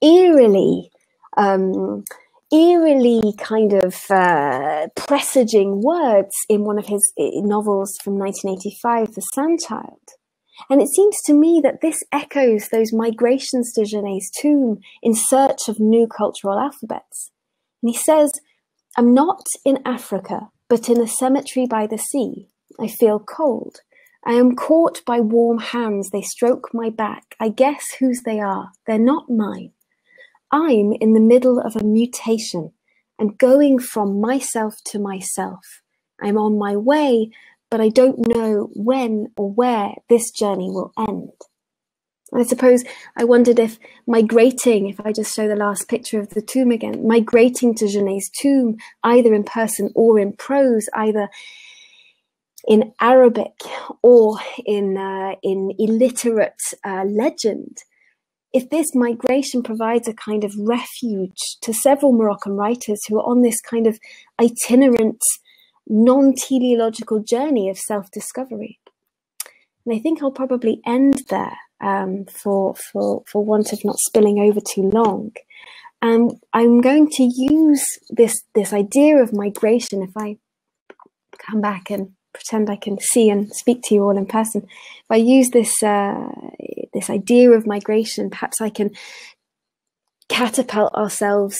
Speaker 3: eerily, um, eerily kind of uh, presaging words in one of his uh, novels from 1985, The Sandchild. And it seems to me that this echoes those migrations to Genet's tomb in search of new cultural alphabets. And he says, I'm not in Africa, but in a cemetery by the sea. I feel cold. I am caught by warm hands. They stroke my back. I guess whose they are. They're not mine. I'm in the middle of a mutation. I'm going from myself to myself. I'm on my way, but I don't know when or where this journey will end. I suppose I wondered if migrating, if I just show the last picture of the tomb again, migrating to Genet's tomb, either in person or in prose, either in Arabic or in, uh, in illiterate uh, legend, if this migration provides a kind of refuge to several Moroccan writers who are on this kind of itinerant, non-teleological journey of self-discovery. And I think I'll probably end there um, for, for, for want of not spilling over too long. And I'm going to use this, this idea of migration, if I come back and pretend I can see and speak to you all in person, if I use this, uh, this idea of migration, perhaps I can catapult ourselves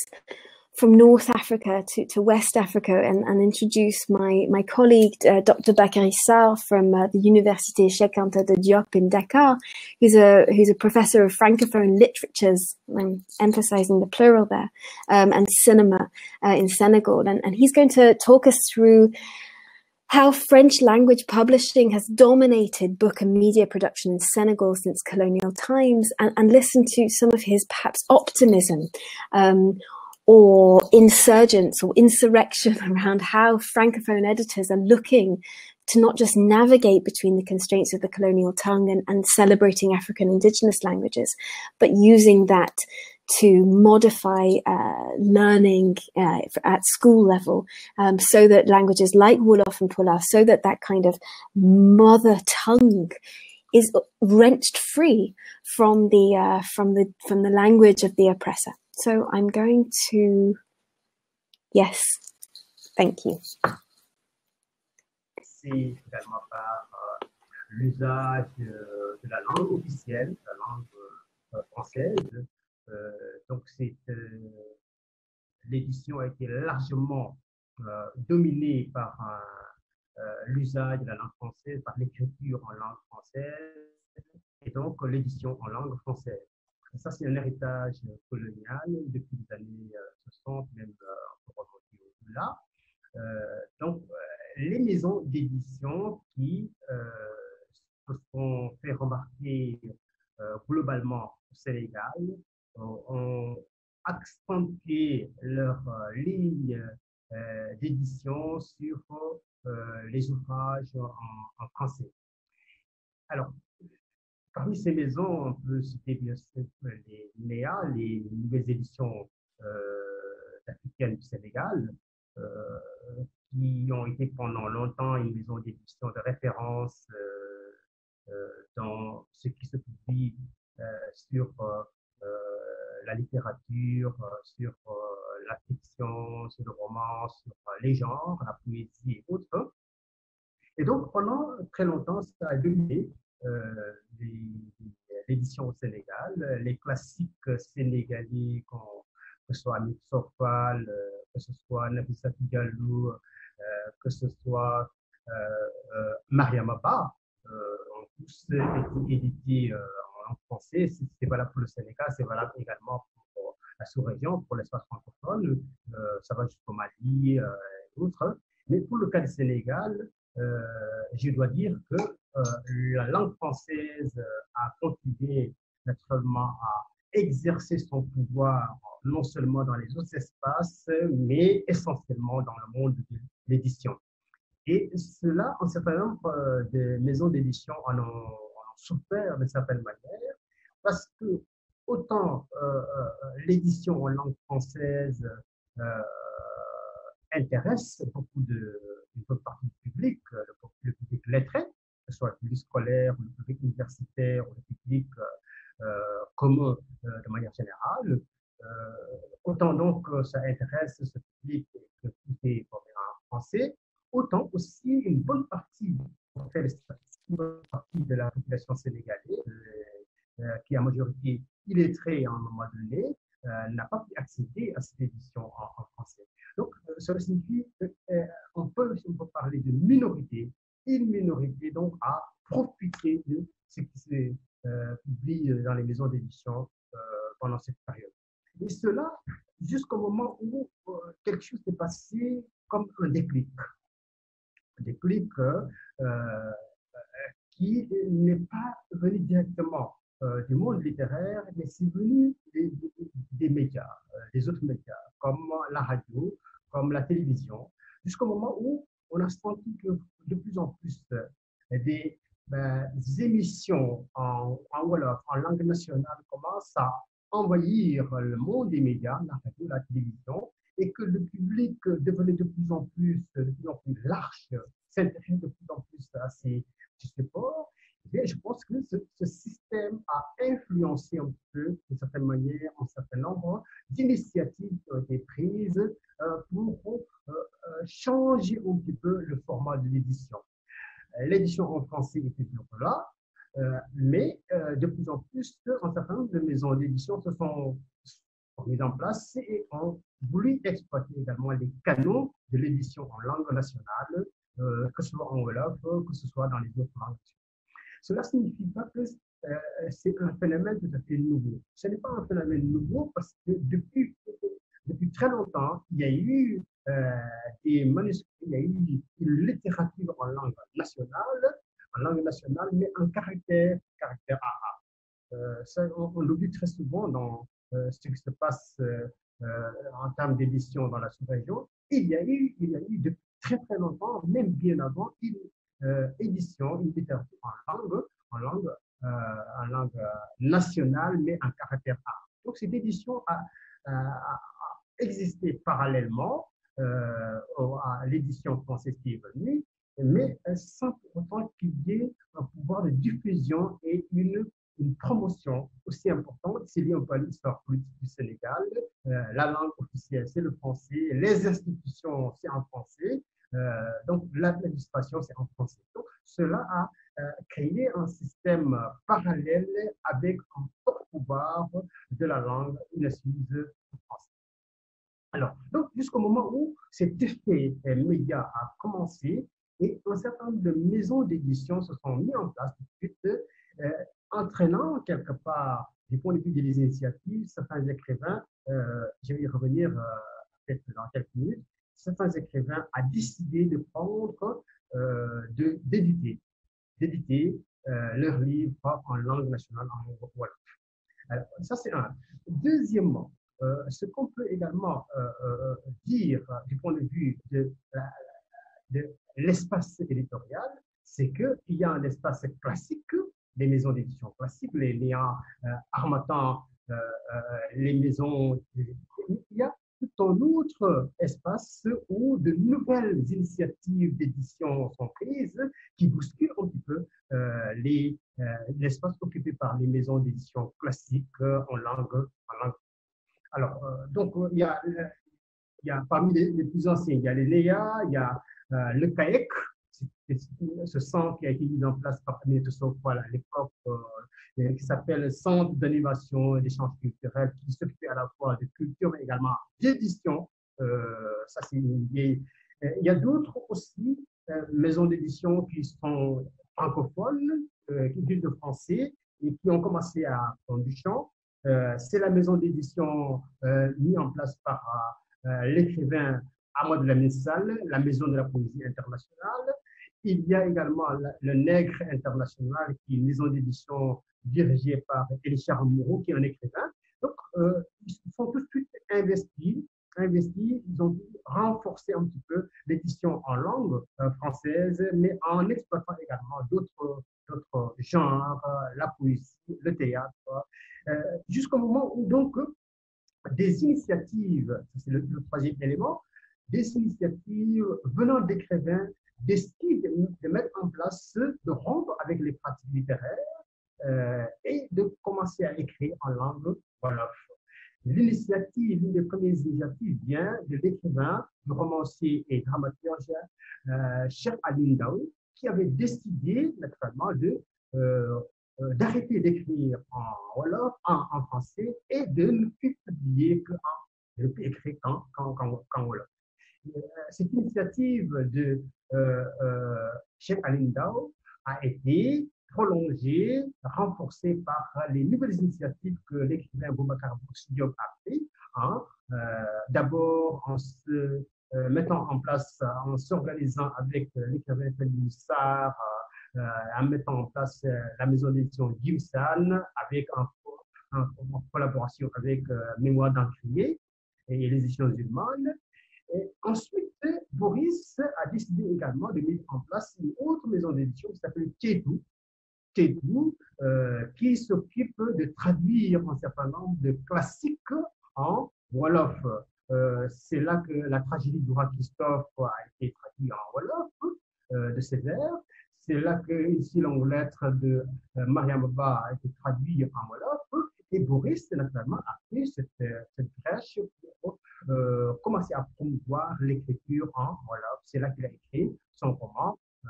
Speaker 3: from North Africa to, to West Africa and, and introduce my, my colleague, uh, Dr. Bakary Sarr from uh, the Université Cheikh Anta Diop in Dakar, who's a, who's a professor of Francophone literatures, I'm emphasizing the plural there, um, and cinema uh, in Senegal. And, and he's going to talk us through how French language publishing has dominated book and media production in Senegal since colonial times, and, and listen to some of his perhaps optimism um, or insurgence or insurrection around how Francophone editors are looking to not just navigate between the constraints of the colonial tongue and, and celebrating African indigenous languages, but using that to modify uh, learning uh, at school level um, so that languages like Wolof and Pulaar, so that that kind of mother tongue is wrenched free from the uh, from the from the language of the oppressor. So I'm going to yes, thank you.
Speaker 4: Également par euh, l'usage de la langue officielle, la langue euh, française, Euh, donc, l'édition a été largement dominée par l'usage de la langue française, par l'écriture en langue française, et donc l'édition en langue française. Ça, c'est un héritage colonial depuis les années 60, même encore au-delà. donc, les maisons d'édition qui se sont fait remarquer globalement au Sénégal ont accentué leur euh, ligne euh, d'édition sur euh, les ouvrages en, français. Alors, parmi ces maisons, on peut citer bien sûr les NEA, les nouvelles éditions africaines du Sénégal, qui ont été pendant longtemps une maison d'édition de référence dans ce qui se publie sur la littérature, euh, sur euh, la fiction, sur le roman, sur euh, les genres, la poésie et autres. Et donc, pendant très longtemps, ça a dominé l'édition au Sénégal. Les classiques sénégalais, que ce soit Amit Sofal, que ce soit Nafisa Diallo, que ce soit Mariam Abba, ont tous été édités en français. C'est valable pour le Sénégal, c'est valable également pour la sous-région, pour l'espace francophone. Euh, ça va jusqu'au Mali euh, et autres. Mais pour le cas du Sénégal, euh, je dois dire que la langue française a contribué naturellement à exercer son pouvoir non seulement dans les autres espaces, mais essentiellement dans le monde de l'édition. Et cela, un certain nombre de maisons d'édition en ont souffert de certaines manière, parce que autant euh, euh, l'édition en langue française euh, intéresse beaucoup de, une partie du public, le, public lettré, que ce soit le public scolaire, le public universitaire, le public commun de manière générale. autant donc ça intéresse ce public que tout est en français, autant aussi une bonne partie, en fait, de la population sénégalaise, euh, euh, qui en majorité illettrée à un moment donné, euh, n'a pas pu accéder à cette édition en, français. Donc, cela signifie qu'on peut, on peut parler de minorité, une minorité donc à profiter de ce qui se publie dans les maisons d'édition pendant cette période. Et cela jusqu'au moment où quelque chose s'est passé comme un déclic. Un déclic qui n'est pas venu directement euh, du monde littéraire, mais c'est venu des, médias, euh, des autres médias, comme la radio, comme la télévision, jusqu'au moment où on a senti que de plus en plus euh, des, émissions en, langue nationale, commencent à envahir le monde des médias, la radio, la télévision, et que le public devenait de plus en plus, de plus en plus large, s'intéressait de plus en plus à ces support, je pense que ce, système a influencé un peu, d'une certaine manière, un certain nombre d'initiatives qui ont été prises euh, pour euh, euh, changer un petit peu le format de l'édition. L'édition en français est toujours là, mais de plus en plus, un certain nombre de maisons d'édition se sont mis en place et ont voulu exploiter également les canaux de l'édition en langue nationale, que ce soit en Wolof, que ce soit dans les autres langues. Cela signifie pas que euh, c'est un phénomène tout à fait nouveau. Ce n'est pas un phénomène nouveau parce que depuis, très longtemps, il y a eu euh, des manuscrits, il y a eu une littérature en langue nationale, en langue nationale, mais en caractère, caractère AA. Euh, on, on l'oublie très souvent dans ce qui se passe en termes d'édition dans la sous-région. Il y a eu, il y a eu depuis très très longtemps, même bien avant, une édition, une littérature en langue, en langue, en langue nationale, mais en caractère A. Donc cette édition a, existé parallèlement euh, à l'édition française qui est venue, mais sans pour autant qu'il y ait un pouvoir de diffusion et une promotion aussi importante. C'est lié un peu à l'histoire politique du Sénégal. Euh, la langue officielle, c'est le français. Les institutions, c'est en français. Euh, donc, l'administration, c'est en français. Donc, cela a euh, créé un système parallèle avec un fort pouvoir de la langue inassise française. Alors, donc, jusqu'au moment où cet effet média a commencé et un certain nombre de maisons d'édition se sont mis en place tout de suite, euh, entraînant quelque part, du point de vue des initiatives, certains écrivains, euh, je vais y revenir euh, peut-être dans quelques minutes, certains écrivains ont décidé de prendre, euh, d'éditer, d'éditer euh, leurs livres en langue nationale, en voilà. Alors, ça c'est un. Deuxièmement, euh, ce qu'on peut également euh, dire du point de vue de, l'espace éditorial, c'est qu'il y a un espace classique les maisons d'édition classiques, les liens Armatan, les maisons. Il y a tout un autre espace où de nouvelles initiatives d'édition sont prises qui bousculent un petit peu euh, euh, l'espace occupé par les maisons d'édition classiques en langue, en langue. Alors, euh, donc, il y a, y a parmi les, plus anciens, il y a les Léa, il y a le CAEC, ce centre qui a été mis en place par Aminata Sokwa à l'époque, euh, qui s'appelle Centre d'innovation et d'échange culturel, qui s'occupe à la fois de culture, mais également d'édition. Euh, ça, c'est une idée. Il y a d'autres aussi euh, maisons d'édition qui sont francophones, qui vivent de français et qui ont commencé à prendre du champ. C'est la maison d'édition mise en place par l'écrivain Ahmad Lamine Sall, la maison de la poésie internationale. Il y a également le Nègre International, qui est une maison d'édition dirigée par Elisha Moreau, qui est un écrivain. Donc, euh, ils sont tout de suite investis, investis, ils ont renforcé un petit peu l'édition en langue euh, française, mais en exploitant également d'autres genres, la poésie, le théâtre, euh, jusqu'au moment où donc des initiatives, c'est le troisième élément, des initiatives venant d'écrivains décide de, de, mettre en place, de rompre avec les pratiques littéraires euh, et de commencer à écrire en langue wolof. L'initiative, l'une des premières initiatives vient de l'écrivain, romancier et dramaturge euh, Ndaw, qui avait décidé naturellement de euh, d'arrêter d'écrire en wolof, en, en, français, et de ne plus publier qu'en ne plus écrire qu'en wolof cette initiative de euh, euh, Cheikh Alindao a été prolongée, renforcée par les nouvelles initiatives que l'écrivain Boubacar Diop a pris. Hein, euh, D'abord en euh, mettant en place, en s'organisant avec l'écrivain Félix Sarr, euh, en mettant en place la maison d'édition Gimsan, avec en, collaboration avec Mémoire d'Encrier et les éditions musulmanes. Et ensuite, Boris a décidé également de mettre en place une autre maison d'édition qui s'appelle Ketou, Ketou euh, qui s'occupe de traduire un certain nombre de classiques en Wolof. Euh, c'est là que la tragédie roi Christophe a été traduite en Wolof euh, de vers. C'est là que ici longue lettre de euh, Mariam a été traduite en Wolof. Et Boris, naturellement, a fait cette, cette brèche pour euh, commencer à promouvoir l'écriture en Wolof. C'est là qu'il a écrit son roman, euh,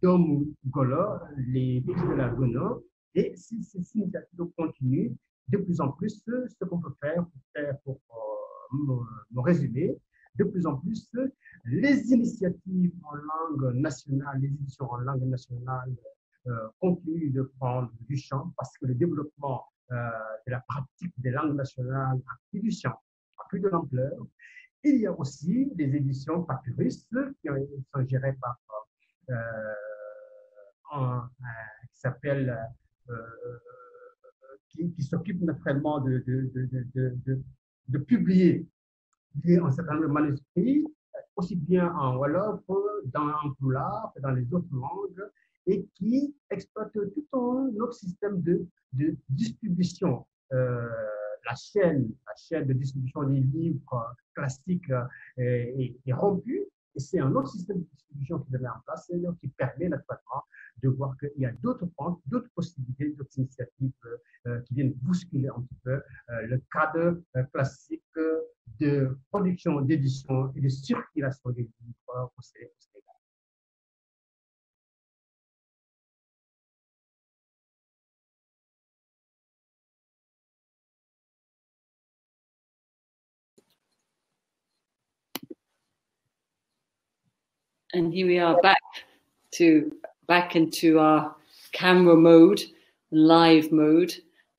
Speaker 4: Dom Golo, les bêtises de la Gono. Et si ces initiatives continuent, de plus en plus, ce qu'on peut faire pour pour me, résumer, de plus en plus, les initiatives en langue nationale, les éditions en langue nationale euh, continuent de prendre du champ parce que le développement euh, de la pratique des langues nationales a pris du champ, a pris de l'ampleur. Il y a aussi des éditions papyrus qui sont gérées par euh, un, qui s'appelle qui, qui s'occupe naturellement de, de, de, de, publier un certain nombre de manuscrits, aussi bien en Wolof, dans en dans les autres langues, et qui exploite tout un autre système de, de distribution. Euh, la chaîne, la chaîne de distribution des livres classiques euh, est, rompue, et c'est un autre système de distribution qui se met en place, qui permet naturellement de voir qu'il y a d'autres points, d'autres possibilités, d'autres initiatives euh, qui viennent bousculer un petit peu euh, le cadre euh, classique de production, d'édition et de circulation des livres.
Speaker 1: And here we are back to back into our camera mode, live mode,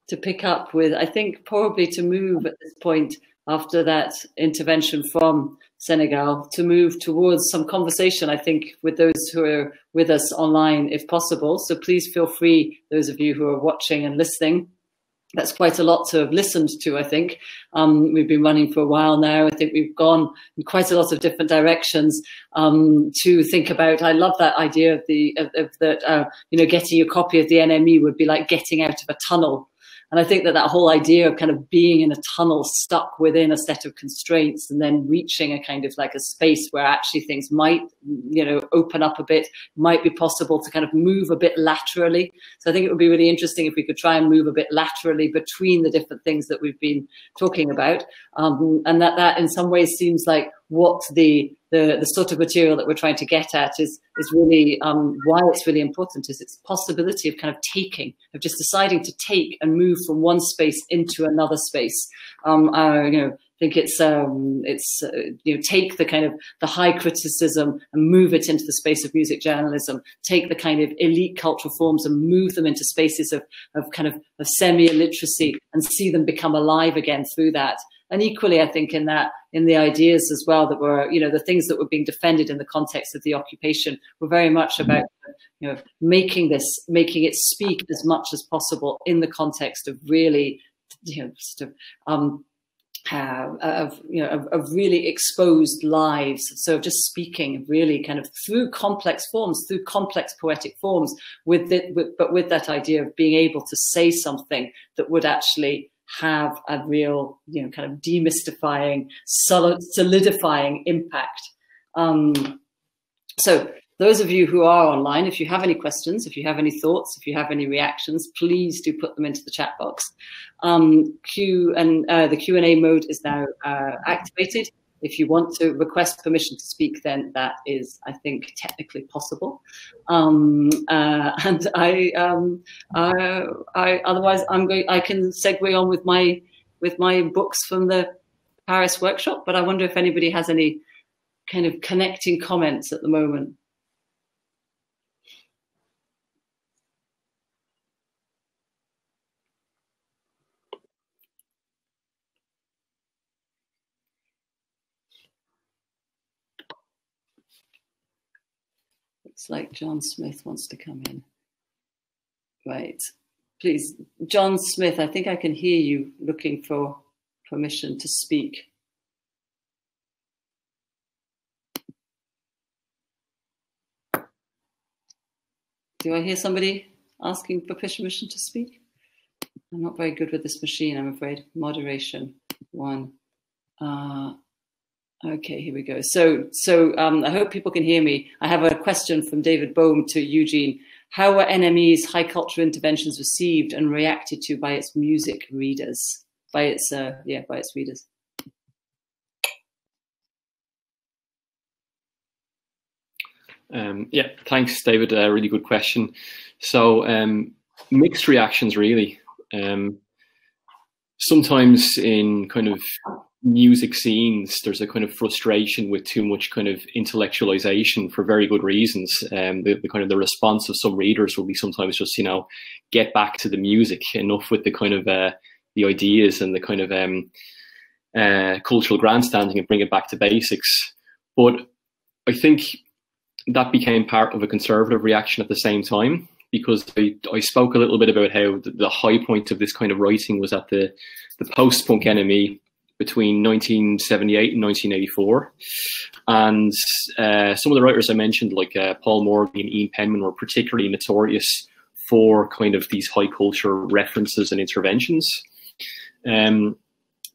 Speaker 1: to pick up with, I think, probably to move at this point after that intervention from Senegal to move towards some conversation, I think, with those who are with us online, if possible. So please feel free, those of you who are watching and listening, that's quite a lot to have listened to, I think. Um, we've been running for a while now. I think we've gone in quite a lot of different directions um, to think about. I love that idea of the of, of that uh, you know getting a copy of the NME would be like getting out of a tunnel and I think that that whole idea of kind of being in a tunnel stuck within a set of constraints and then reaching a kind of like a space where actually things might, you know, open up a bit, might be possible to kind of move a bit laterally. So I think it would be really interesting if we could try and move a bit laterally between the different things that we've been talking about. Um, and that that in some ways seems like what the the, the sort of material that we're trying to get at is is really um, why it's really important is its possibility of kind of taking of just deciding to take and move from one space into another space. Um, uh, you know, I think it's um, it's uh, you know take the kind of the high criticism and move it into the space of music journalism. Take the kind of elite cultural forms and move them into spaces of of kind of, of semi illiteracy and see them become alive again through that and equally i think in that in the ideas as well that were you know the things that were being defended in the context of the occupation were very much about you know making this making it speak as much as possible in the context of really you know sort of um, uh, of you know of, of, really exposed lives. So just speaking really kind of through complex forms through complex poetic forms with, it but with that idea of being able to say something that would actually have a real, you know, kind of demystifying, solidifying impact. Um, so those of you who are online, if you have any questions, if you have any thoughts, if you have any reactions, please do put them into the chat box. Um, Q and uh, the Q and A mode is now uh, activated. If you want to request permission to speak, then that is, I think, technically possible. Um, uh, and I, um, I, I, otherwise, I'm going. I can segue on with my with my books from the Paris workshop. But I wonder if anybody has any kind of connecting comments at the moment. Looks like John Smith wants to come in. Right. Please, John Smith, I think I can hear you looking for permission to speak. Do I hear somebody asking for permission to speak? I'm not very good with this machine, I'm afraid. Moderation, one. Uh, Okay, here we go. So, so um, I hope people can hear me. I have a question from David Bohm to Eugene. How were NME's high culture interventions received and reacted to by its music readers? By its, uh, yeah, by its readers.
Speaker 2: Um, yeah, thanks, David. Uh, really good question. So, um, mixed reactions, really. Um, sometimes in kind of music scenes, there's a kind of frustration with too much kind of intellectualization for very good reasons. Um, the, the, kind of the response of some readers will be sometimes just you know get back to the music, enough with the kind of uh, the ideas and the kind of um, uh, cultural grandstanding and bring it back to basics. But I think that became part of a conservative reaction at the same time because I, I spoke a little bit about how the, the high point of this kind of writing was at the, the post punk NME between 1978 and 1984. And uh, some of the writers I mentioned, like uh, Paul Morley and Ian Penman, were particularly notorious for kind of these high culture references and interventions. Um,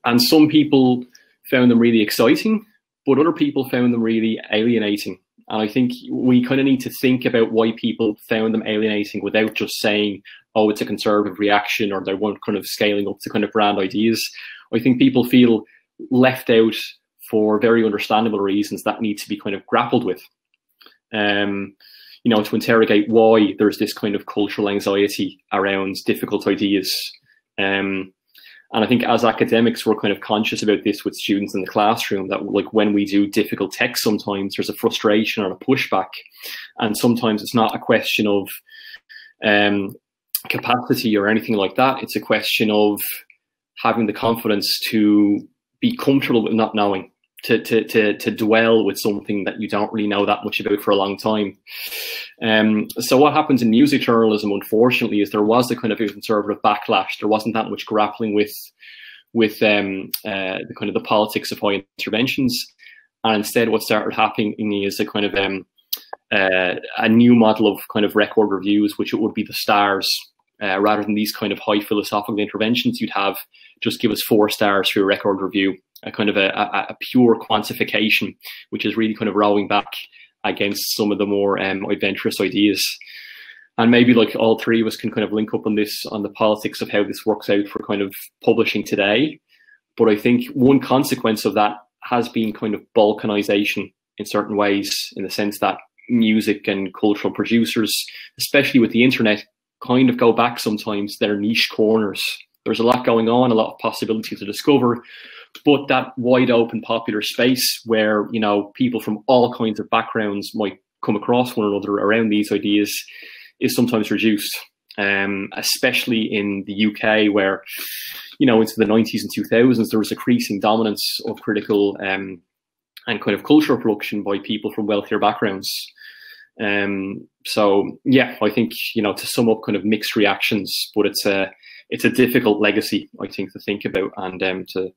Speaker 2: and some people found them really exciting, but other people found them really alienating. And I think we kind of need to think about why people found them alienating without just saying, oh, it's a conservative reaction or they weren't kind of scaling up to kind of brand ideas. I think people feel left out for very understandable reasons that need to be kind of grappled with. Um, you know, to interrogate why there's this kind of cultural anxiety around difficult ideas. Um, and I think as academics, we're kind of conscious about this with students in the classroom that like when we do difficult text, sometimes there's a frustration or a pushback. And sometimes it's not a question of um, capacity or anything like that. It's a question of having the confidence to be comfortable with not knowing to, to, to, to dwell with something that you don't really know that much about for a long time. Um, so what happens in music journalism, unfortunately, is there was a kind of conservative backlash. There wasn't that much grappling with with um, uh, the kind of the politics of high interventions, and instead, what started happening is a kind of um, uh, a new model of kind of record reviews, which it would be the stars. Uh, rather than these kind of high philosophical interventions, you'd have just give us four stars for a record review a kind of a, a, a, pure quantification, which is really kind of rowing back against some of the more um, adventurous ideas. And maybe like all three of us can kind of link up on this, on the politics of how this works out for kind of publishing today. But I think one consequence of that has been kind of balkanization in certain ways, in the sense that music and cultural producers, especially with the internet, kind of go back sometimes their niche corners. There's a lot going on, a lot of possibility to discover, but that wide open popular space where you know people from all kinds of backgrounds might come across one another around these ideas is sometimes reduced um, especially in the UK where you know into the 90s and 2000s there was a increasing dominance of critical um, and kind of cultural production by people from wealthier backgrounds um, so yeah I think you know to sum up kind of mixed reactions but it's a it's a difficult legacy, I think, to think about and um, to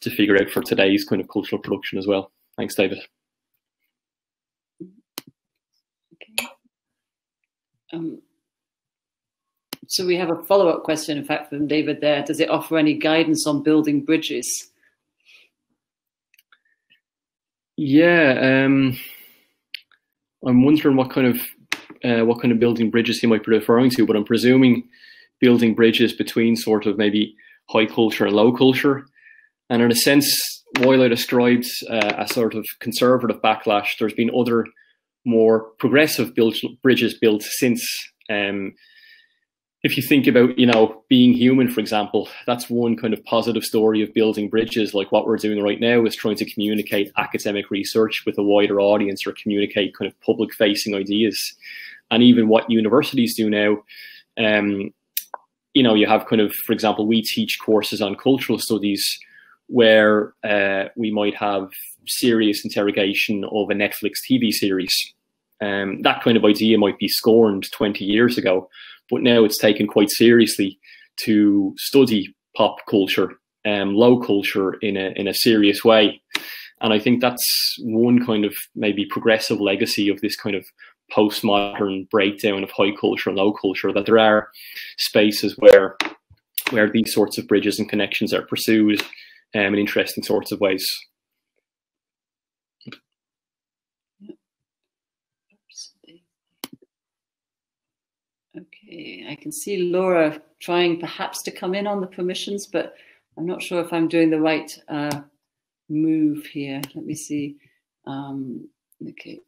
Speaker 2: to figure out for today's kind of cultural production as well. Thanks, David.
Speaker 1: Okay. Um, so we have a follow-up question, in fact, from David there. Does it offer any guidance on building bridges?
Speaker 2: Yeah, um, I'm wondering what kind of uh, what kind of building bridges he might be referring to, but I'm presuming building bridges between sort of maybe high culture and low culture. And in a sense, while I described uh, a sort of conservative backlash, there's been other more progressive build, bridges built since. Um, if you think about, you know, being human, for example, that's one kind of positive story of building bridges. Like what we're doing right now is trying to communicate academic research with a wider audience or communicate kind of public facing ideas. And even what universities do now, um, you know, you have kind of, for example, we teach courses on cultural studies where uh, we might have serious interrogation of a Netflix TV series. Um, that kind of idea might be scorned 20 years ago, but now it's taken quite seriously to study pop culture, um, low culture in a in a serious way. And I think that's one kind of maybe progressive legacy of this kind of postmodern breakdown of high culture and low culture that there are spaces where where these sorts of bridges and connections are pursued um, in interesting sorts of ways.
Speaker 1: Okay, I can see Laura trying perhaps to come in on the permissions, but I'm not sure if I'm doing the right uh, move here. Let me see. Um, okay.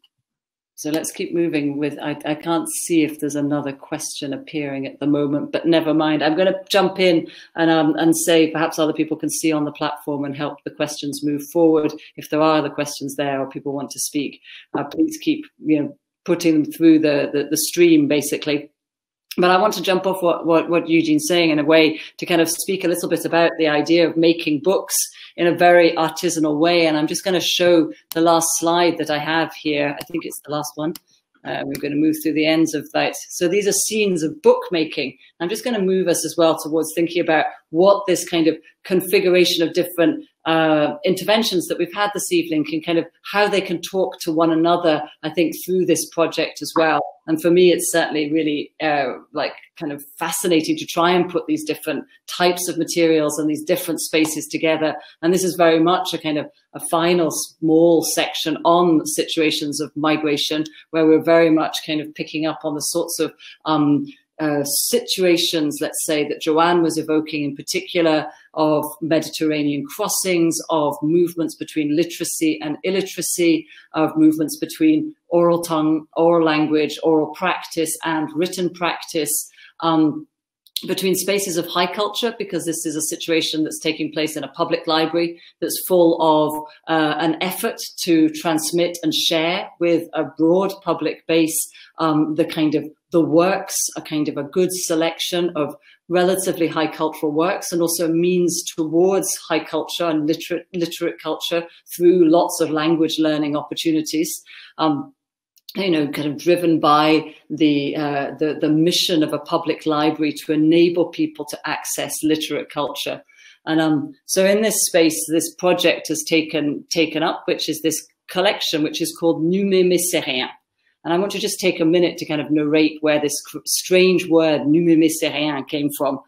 Speaker 1: so let's keep moving with, I, I, can't see if there's another question appearing at the moment, but never mind. I'm going to jump in and, um, and say perhaps other people can see on the platform and help the questions move forward. If there are other questions there or people want to speak, uh, please keep, you know, putting them through the, the, the stream basically. But I want to jump off what, what, what Eugene's saying in a way to kind of speak a little bit about the idea of making books in a very artisanal way. And I'm just going to show the last slide that I have here. I think it's the last one. Uh, we're going to move through the ends of that. So these are scenes of bookmaking. I'm just going to move us as well towards thinking about what this kind of configuration of different uh, interventions that we've had this evening can kind of how they can talk to one another, I think, through this project as well. And for me, it's certainly really uh, like kind of fascinating to try and put these different types of materials and these different spaces together. And this is very much a kind of a final small section on situations of migration, where we're very much kind of picking up on the sorts of um, uh, situations, let's say, that Joanne was evoking in particular of Mediterranean crossings, of movements between literacy and illiteracy, of movements between oral tongue, oral language, oral practice and written practice, um, between spaces of high culture, because this is a situation that's taking place in a public library that's full of uh, an effort to transmit and share with a broad public base um, the kind of the works, a kind of a good selection of relatively high cultural works and also means towards high culture and literate, literate culture through lots of language learning opportunities. Um, you know, kind of driven by the, uh, the, the mission of a public library to enable people to access literate culture. And um, so in this space, this project has taken taken up, which is this collection, which is called Numémésérien. And I want to just take a minute to kind of narrate where this strange word numémésérien came from.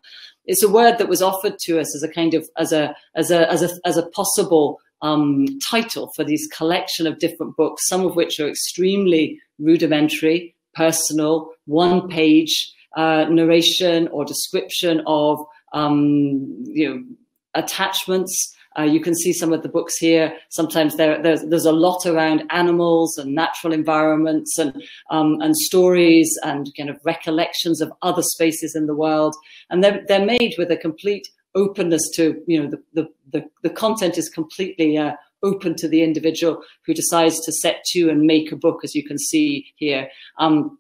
Speaker 1: It's a word that was offered to us as a kind of as a as a as a as a possible um, title for these collection of different books, some of which are extremely rudimentary, personal, one page uh, narration or description of um, you know attachments uh, you can see some of the books here. Sometimes there, there's, there's a lot around animals and natural environments and, um, and stories and kind of recollections of other spaces in the world. And they're, they're made with a complete openness to, you know, the, the, the, the content is completely uh, open to the individual who decides to set to and make a book, as you can see here. Um,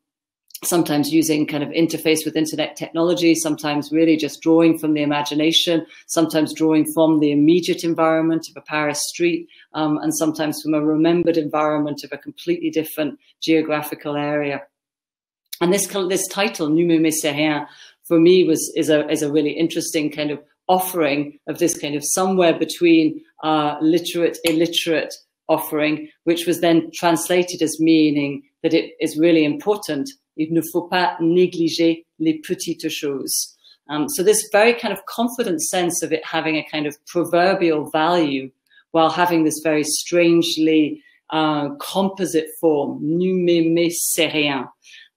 Speaker 1: sometimes using kind of interface with internet technology, sometimes really just drawing from the imagination, sometimes drawing from the immediate environment of a Paris street, um, and sometimes from a remembered environment of a completely different geographical area. And this this title, Numémésérien, for me was is a is a really interesting kind of offering of this kind of somewhere between uh, literate, illiterate offering, which was then translated as meaning that it is really important il ne faut pas négliger les petites choses. Um, so this very kind of confident sense of it having a kind of proverbial value while having this very strangely uh, composite form, numémésérien.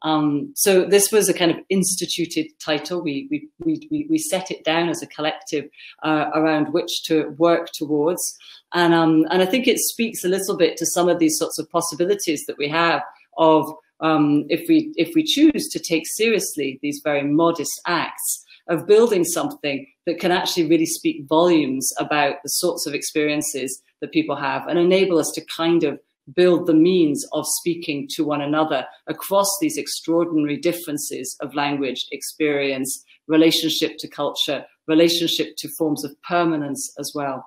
Speaker 1: Um, so this was a kind of instituted title. We, we, we, we set it down as a collective uh, around which to work towards. And, um, and I think it speaks a little bit to some of these sorts of possibilities that we have of um, if we if we choose to take seriously these very modest acts of building something that can actually really speak volumes about the sorts of experiences that people have and enable us to kind of build the means of speaking to one another across these extraordinary differences of language, experience, relationship to culture, relationship to forms of permanence as well.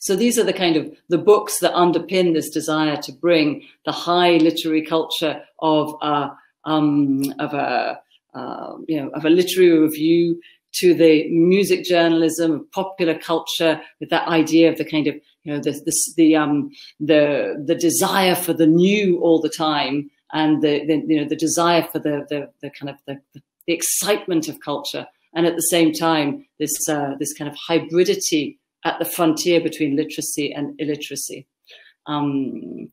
Speaker 1: So these are the kind of the books that underpin this desire to bring the high literary culture of uh, um, of a uh, you know of a literary review to the music journalism of popular culture with that idea of the kind of you know the the the um, the, the desire for the new all the time and the, the you know the desire for the the, the kind of the, the excitement of culture. And at the same time this uh, this kind of hybridity at the frontier between literacy and illiteracy. Um,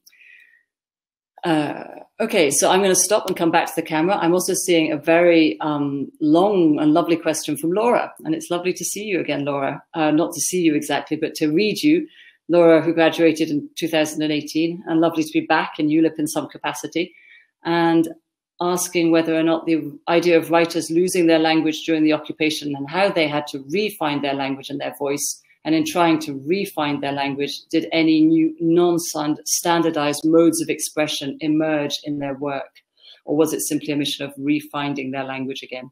Speaker 1: uh, okay, so I'm going to stop and come back to the camera. I'm also seeing a very um, long and lovely question from Laura, and it's lovely to see you again, Laura. Uh, not to see you exactly, but to read you. Laura, who graduated in 2018, and lovely to be back in ULIP in some capacity, and asking whether or not the idea of writers losing their language during the occupation and how they had to refine their language and their voice and in trying to refine their language, did any new non-standardized modes of expression emerge in their work? Or was it simply a mission of refinding their language again?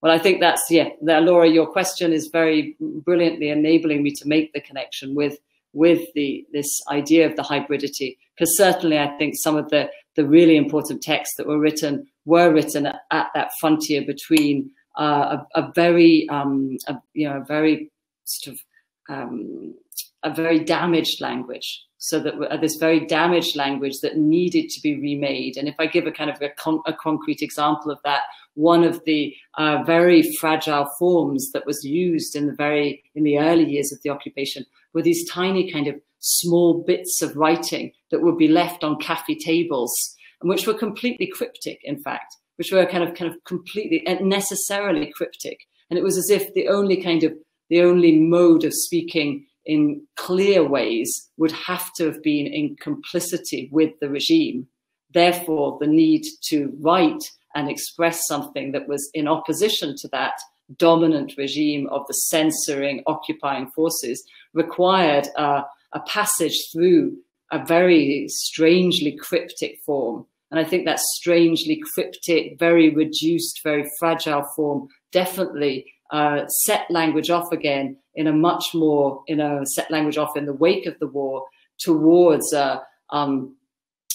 Speaker 1: Well, I think that's, yeah, Laura, your question is very brilliantly enabling me to make the connection with, with the, this idea of the hybridity. Because certainly I think some of the, the really important texts that were written were written at, at that frontier between uh, a, a, very, um, a, you know, a very sort of um, a very damaged language. So that uh, this very damaged language that needed to be remade. And if I give a kind of a, con a concrete example of that, one of the uh, very fragile forms that was used in the very in the early years of the occupation were these tiny kind of small bits of writing that would be left on cafe tables and which were completely cryptic, in fact, which were kind of kind of completely and necessarily cryptic. And it was as if the only kind of the only mode of speaking in clear ways would have to have been in complicity with the regime. Therefore, the need to write and express something that was in opposition to that dominant regime of the censoring, occupying forces required uh, a passage through a very strangely cryptic form. And I think that strangely cryptic, very reduced, very fragile form definitely uh, set language off again in a much more, you know, set language off in the wake of the war towards a, um,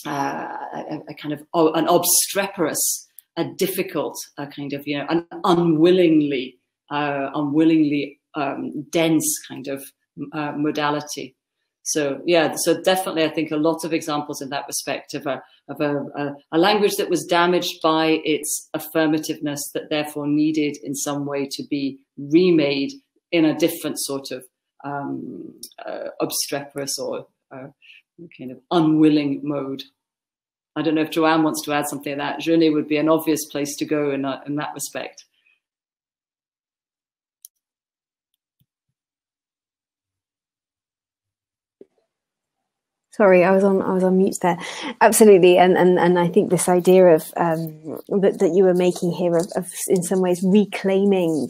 Speaker 1: uh, a, a kind of oh, an obstreperous, a difficult, a kind of, you know, an unwillingly, uh, unwillingly um, dense kind of uh, modality. So yeah, so definitely, I think a lot of examples in that respect of a of a, a, a, language that was damaged by its affirmativeness, that therefore needed in some way to be remade in a different sort of um, uh, obstreperous or uh, kind of unwilling mode. I don't know if Joanne wants to add something to that. Genet would be an obvious place to go in, in that respect.
Speaker 3: Sorry, I was on I was on mute there. Absolutely, and and and I think this idea of um, that that you were making here of, of in some ways reclaiming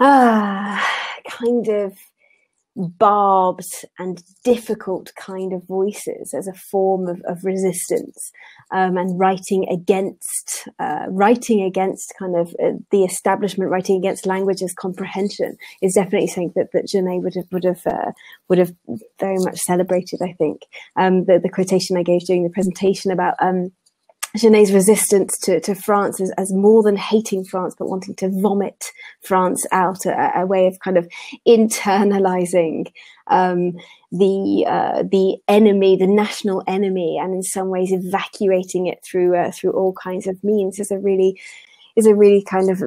Speaker 3: ah kind of barbed and difficult kind of voices as a form of, of resistance um, and writing against uh, writing against kind of uh, the establishment writing against language's comprehension is definitely something that, that Genet would have would have uh, would have very much celebrated I think. Um, the, the quotation I gave during the presentation about um, Genet's resistance to, to France as, as more than hating France, but wanting to vomit France out, a, a way of kind of internalizing um, the uh, the enemy, the national enemy, and in some ways evacuating it through uh, through all kinds of means is a really is a really kind of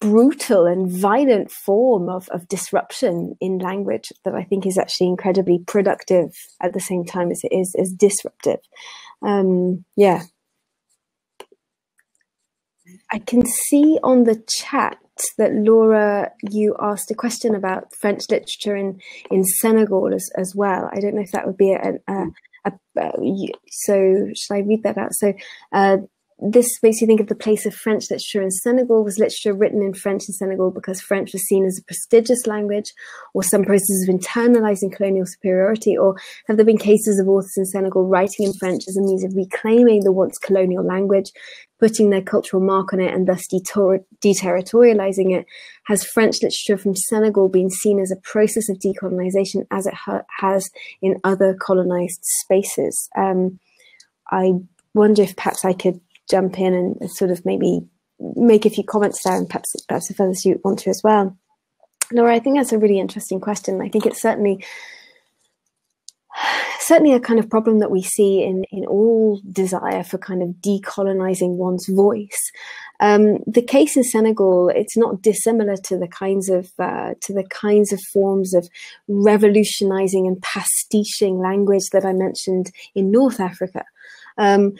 Speaker 3: brutal and violent form of, of disruption in language that I think is actually incredibly productive at the same time as it is is disruptive um, yeah. I can see on the chat that Laura, you asked a question about French literature in, in Senegal as, as well. I don't know if that would be a, a, a, a so should I read that out? So, uh, this makes you think of the place of French literature in Senegal. Was literature written in French in Senegal because French was seen as a prestigious language, or some process of internalizing colonial superiority? Or have there been cases of authors in Senegal writing in French as a means of reclaiming the once colonial language, putting their cultural mark on it, and thus deterritorializing it? Has French literature from Senegal been seen as a process of decolonization as it ha has in other colonized spaces? Um, I wonder if perhaps I could jump in and sort of maybe make a few comments there and perhaps, perhaps if others you want to as well. Laura, I think that's a really interesting question. I think it's certainly certainly a kind of problem that we see in, in all desire for kind of decolonizing one's voice. Um, the case in Senegal, it's not dissimilar to the kinds of uh, to the kinds of forms of revolutionizing and pastiching language that I mentioned in North Africa. Um,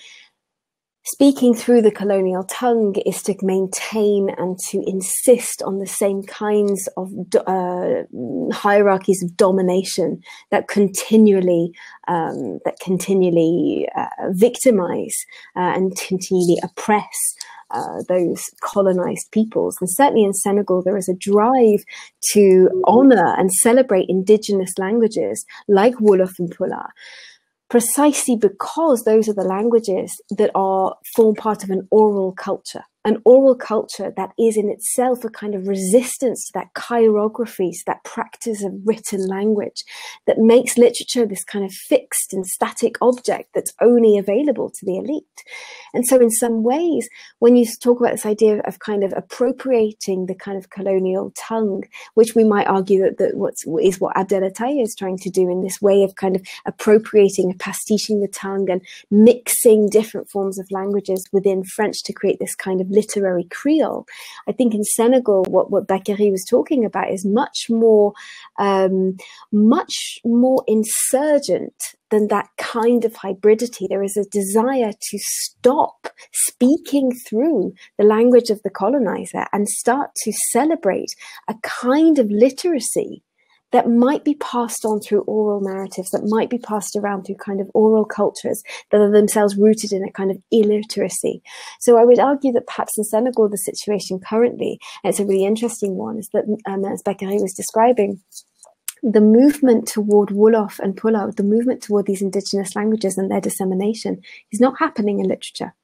Speaker 3: speaking through the colonial tongue is to maintain and to insist on the same kinds of uh, hierarchies of domination that continually um, that continually uh, victimize uh, and continually oppress uh, those colonized peoples. And certainly in Senegal, there is a drive to honor and celebrate indigenous languages like Wolof and Pulaar precisely because those are the languages that are form part of an oral culture an oral culture that is in itself a kind of resistance to that chirography, that practice of written language that makes literature this kind of fixed and static object that's only available to the elite. And so, in some ways, when you talk about this idea of kind of appropriating the kind of colonial tongue, which we might argue that, that what's, is what Abdel is trying to do in this way of kind of appropriating pastiching the tongue and mixing different forms of languages within French to create this kind of literary Creole. I think in Senegal, what, what Bakary was talking about is much more, um, much more insurgent than that kind of hybridity. There is a desire to stop speaking through the language of the colonizer and start to celebrate a kind of literacy that might be passed on through oral narratives, that might be passed around through kind of oral cultures that are themselves rooted in a kind of illiteracy. So I would argue that perhaps in Senegal, the situation currently, and it's a really interesting one, is that, um, as Bakary was describing, the movement toward Wolof and Pulaar, the movement toward these indigenous languages and their dissemination is not happening in literature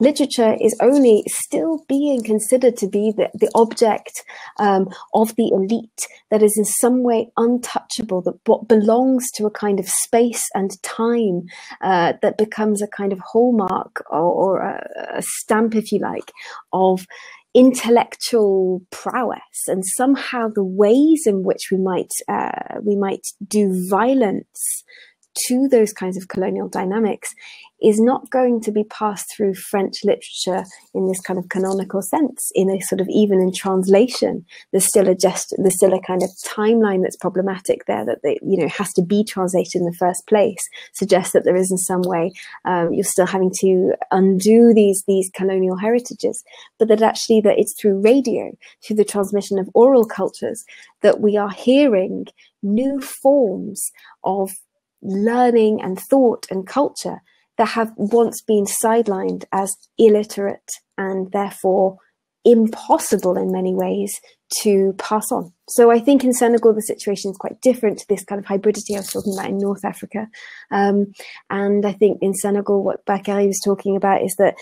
Speaker 3: literature is only still being considered to be the, the object um, of the elite that is in some way untouchable, that what belongs to a kind of space and time uh, that becomes a kind of hallmark or, or a, a stamp, if you like, of intellectual prowess. And somehow the ways in which we might uh, we might do violence to those kinds of colonial dynamics is not going to be passed through French literature in this kind of canonical sense, in a sort of even in translation. There's still a just there's still a kind of timeline that's problematic there that they, you know has to be translated in the first place, suggests that there is in some way um, you're still having to undo these these colonial heritages, but that actually that it's through radio, through the transmission of oral cultures, that we are hearing new forms of learning and thought and culture that have once been sidelined as illiterate and therefore impossible in many ways to pass on. So I think in Senegal the situation is quite different to this kind of hybridity I was talking about in North Africa. Um, and I think in Senegal what Bakary was talking about is that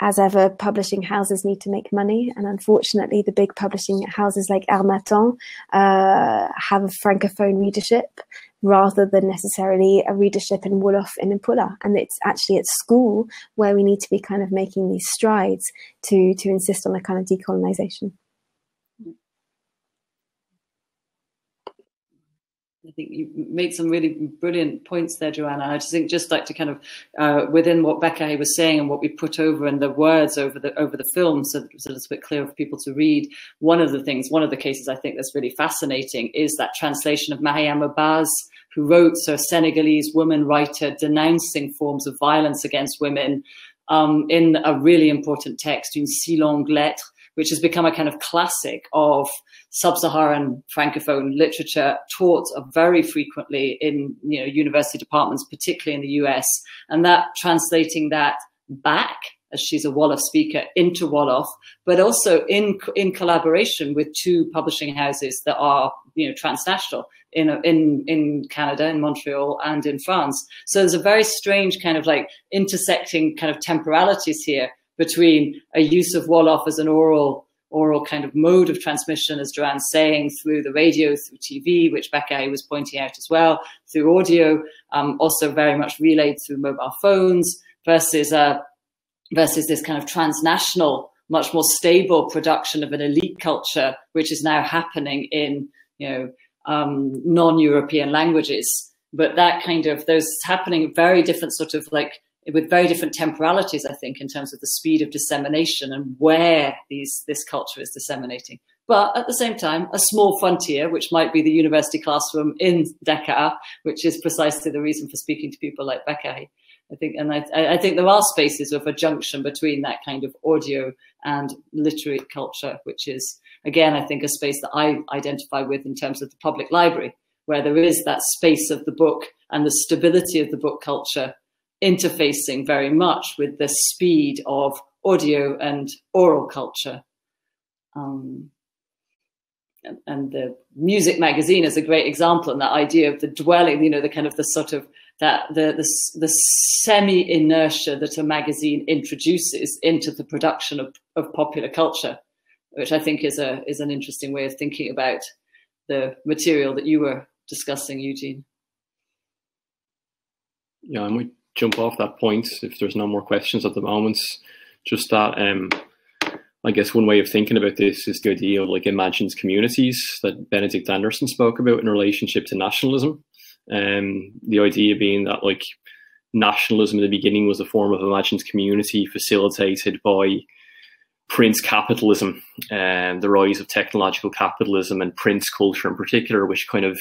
Speaker 3: as ever, publishing houses need to make money, and unfortunately, the big publishing houses like Harmattan uh, have a francophone readership rather than necessarily a readership in Wolof and in Pulaar. And it's actually at school where we need to be kind of making these strides to to insist on a kind of decolonization.
Speaker 1: I think you made some really brilliant points there, Joanna. I just think just like to kind of uh, within what Becca was saying and what we put over and the words over the over the film, so, so it's a bit clear for people to read. One of the things, one of the cases I think that's really fascinating is that translation of Mariama Bâ's, who wrote so a Senegalese woman writer denouncing forms of violence against women um, in a really important text, Une si longue lettre, which has become a kind of classic of sub-Saharan francophone literature taught very frequently in you know university departments, particularly in the US, and that translating that back as she's a Wolof speaker into Wolof, but also in in collaboration with two publishing houses that are you know transnational in in in Canada, in Montreal, and in France. So there's a very strange kind of like intersecting kind of temporalities here between a use of Wolof as an oral oral kind of mode of transmission, as Joanne's saying, through the radio, through TV, which Becca was pointing out as well, through audio, um, also very much relayed through mobile phones, versus uh, versus this kind of transnational, much more stable production of an elite culture, which is now happening in you know um, non-European languages. But that kind of those happening very different sort of like with very different temporalities, I think, in terms of the speed of dissemination and where these this culture is disseminating. but at the same time, a small frontier, which might be the university classroom in Dakar, which is precisely the reason for speaking to people like Bakary. I think, and I, I think there are spaces of a junction between that kind of audio and literary culture, which is, again, I think a space that I identify with in terms of the public library, where there is that space of the book and the stability of the book culture interfacing very much with the speed of audio and oral culture. Um, and, and the music magazine is a great example, and that idea of the dwelling, you know, the kind of the sort of that the the, the semi inertia that a magazine introduces into the production of, of popular culture, which I think is a is an interesting way of thinking about the material that you were discussing, Eugene.
Speaker 2: Yeah, I might jump off that point if there's no more questions at the moment. Just that um, I guess one way of thinking about this is the idea of like imagined communities that Benedict Anderson spoke about in relationship to nationalism. Um, the idea being that like nationalism in the beginning was a form of imagined community facilitated by print capitalism and the rise of technological capitalism and print culture in particular, which kind of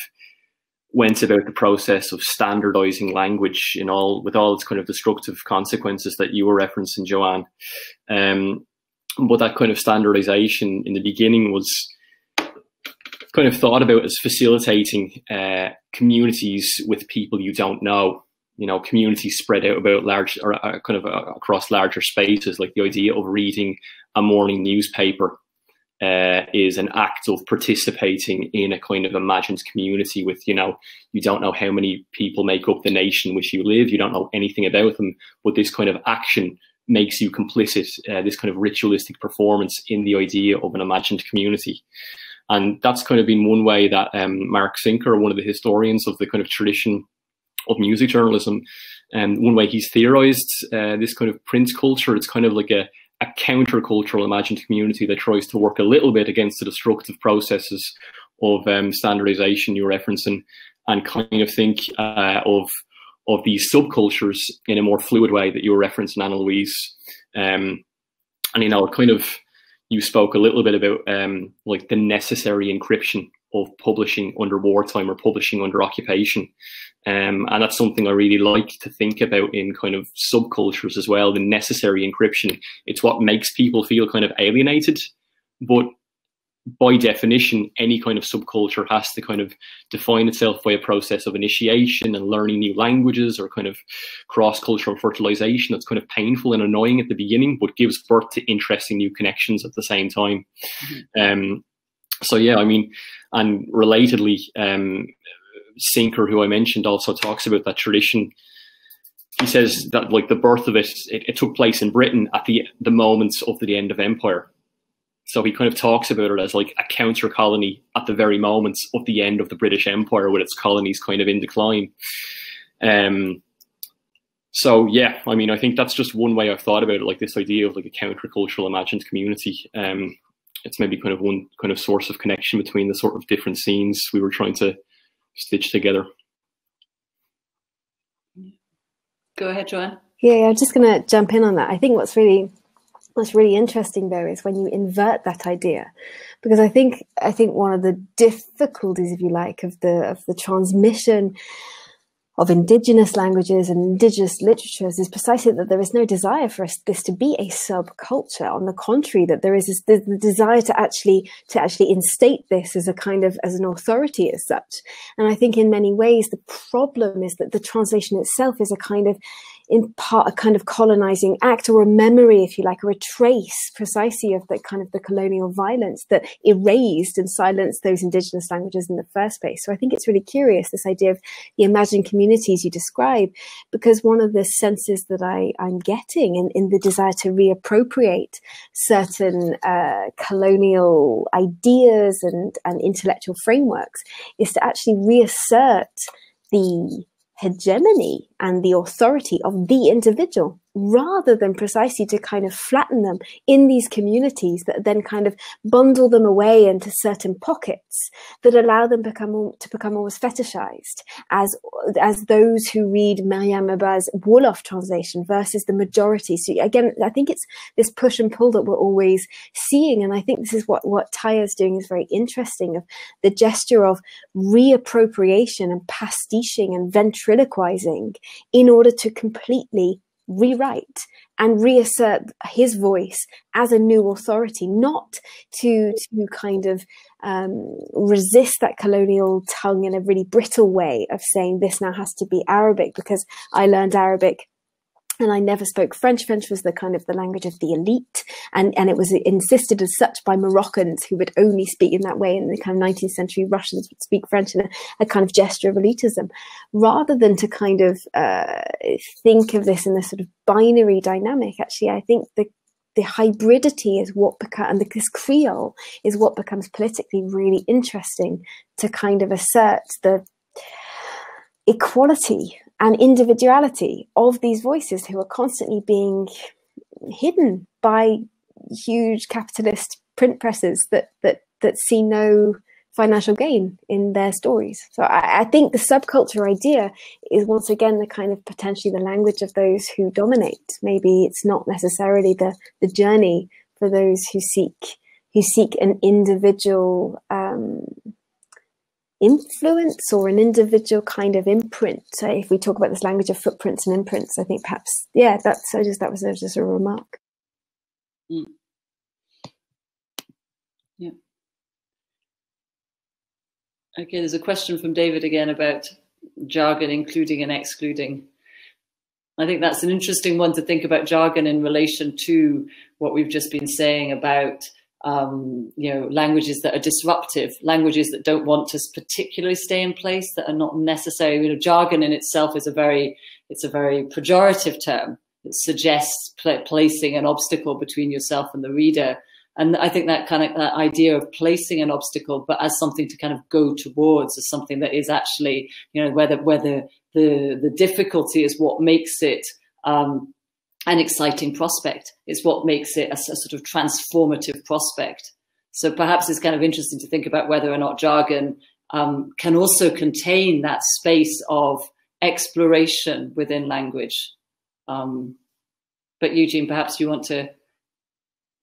Speaker 2: went about the process of standardizing language in all with all its kind of destructive consequences that you were referencing, Joanne. Um, but that kind of standardization in the beginning was kind of thought about as facilitating uh, communities with people you don't know. You know, communities spread out about large or uh, kind of uh, across larger spaces. Like the idea of reading a morning newspaper uh, is an act of participating in a kind of imagined community with, you know, you don't know how many people make up the nation in which you live. You don't know anything about them, but this kind of action makes you complicit, uh, this kind of ritualistic performance in the idea of an imagined community. And that's kind of been one way that um, Mark Sinker, one of the historians of the kind of tradition of music journalism, and um, one way he's theorized uh, this kind of print culture. It's kind of like a, a countercultural imagined community that tries to work a little bit against the destructive processes of um, standardization you're referencing and kind of think uh, of of these subcultures in a more fluid way that you were referencing, Anna Louise. Um, and you know, kind of you spoke a little bit about um, like the necessary encryption of publishing under wartime or publishing under occupation. Um, and that's something I really like to think about in kind of subcultures as well. The necessary encryption. It's what makes people feel kind of alienated, but by definition, any kind of subculture has to kind of define itself by a process of initiation and learning new languages or kind of cross cultural fertilization that's kind of painful and annoying at the beginning, but gives birth to interesting new connections at the same time. Mm-hmm. Um, so, yeah, I mean, and relatedly, um, Sinker, who I mentioned, also talks about that tradition. He says that like the birth of it, it, it took place in Britain at the the moments of the end of empire so he kind of talks about it as like a counter colony at the very moments of the end of the British Empire with its colonies kind of in decline. Um, so yeah, I mean, I think that's just one way I've thought about it, like this idea of like a countercultural imagined community. Um, it's maybe kind of one kind of source of connection between the sort of different scenes we were trying to stitch together.
Speaker 1: Go ahead, Joanne.
Speaker 3: Yeah, I'm just going to jump in on that. I think what's really what's really interesting though is when you invert that idea because i think i think one of the difficulties if you like of the of the transmission of indigenous languages and indigenous literatures is precisely that there is no desire for us, this to be a subculture. On the contrary, that there is this, the desire to actually to actually instate this as a kind of as an authority as such. And I think in many ways the problem is that the translation itself is a kind of in part a kind of colonizing act or a memory, if you like, or a trace precisely of the kind of the colonial violence that erased and silenced those indigenous languages in the first place. So I think it's really curious, this idea of the imagined communities you describe, because one of the senses that I, I'm getting in, in the desire to reappropriate certain uh, colonial ideas and, and intellectual frameworks is to actually reassert the hegemony and the authority of the individual rather than precisely to kind of flatten them in these communities that then kind of bundle them away into certain pockets that allow them become to become almost fetishized as as those who read Mariama Bâ's Wolof translation versus the majority. So again, I think it's this push and pull that we're always seeing, and I think this is what what Taïa is doing is very interesting of the gesture of reappropriation and pastiching and ventriloquizing in order to completely rewrite and reassert his voice as a new authority, not to to kind of um, resist that colonial tongue in a really brittle way of saying this now has to be Arabic because I learned Arabic and I never spoke French. French was the kind of the language of the elite, and, and it was insisted as such by Moroccans who would only speak in that way, and the kind of 19th century Russians would speak French in a, a kind of gesture of elitism, rather than to kind of uh, think of this in this sort of binary dynamic. Actually, I think the the hybridity is what becomes, and this Creole is what becomes politically really interesting to kind of assert the equality and individuality of these voices who are constantly being hidden by huge capitalist print presses that that that see no financial gain in their stories. So I, I, think the subculture idea is once again the kind of potentially the language of those who dominate. Maybe it's not necessarily the the journey for those who seek who seek an individual um, influence or an individual kind of imprint. So if we talk about this language of footprints and imprints, I think perhaps, yeah, that's, I just, that was just a remark.
Speaker 1: Mm. Yeah. Okay, there's a question from David again about jargon including and excluding. I think that's an interesting one to think about jargon in relation to what we've just been saying about um, you know, languages that are disruptive, languages that don't want to particularly stay in place, that are not necessary. You know, jargon in itself is a very, it's a very pejorative term. It suggests pl placing an obstacle between yourself and the reader. And I think that kind of that idea of placing an obstacle, but as something to kind of go towards, as something that is actually, you know, whether whether the the difficulty is what makes it um, an exciting prospect. It's what makes it a, a, sort of transformative prospect. So perhaps it's kind of interesting to think about whether or not jargon um, can also contain that space of exploration within language. Um, but Eugene, perhaps you want to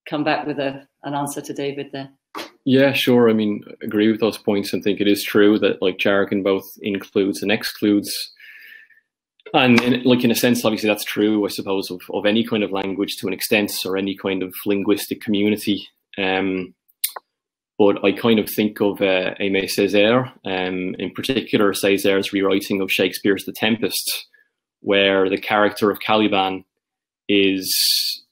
Speaker 1: come back with a, an answer to David there.
Speaker 2: Yeah, sure. I mean, agree with those points and think it is true that like jargon both includes and excludes and in, like in a sense, obviously that's true, I suppose, of, of any kind of language to an extent or any kind of linguistic community. Um, but I kind of think of uh, Aimé Césaire, um, in particular Césaire's rewriting of Shakespeare's The Tempest, where the character of Caliban is,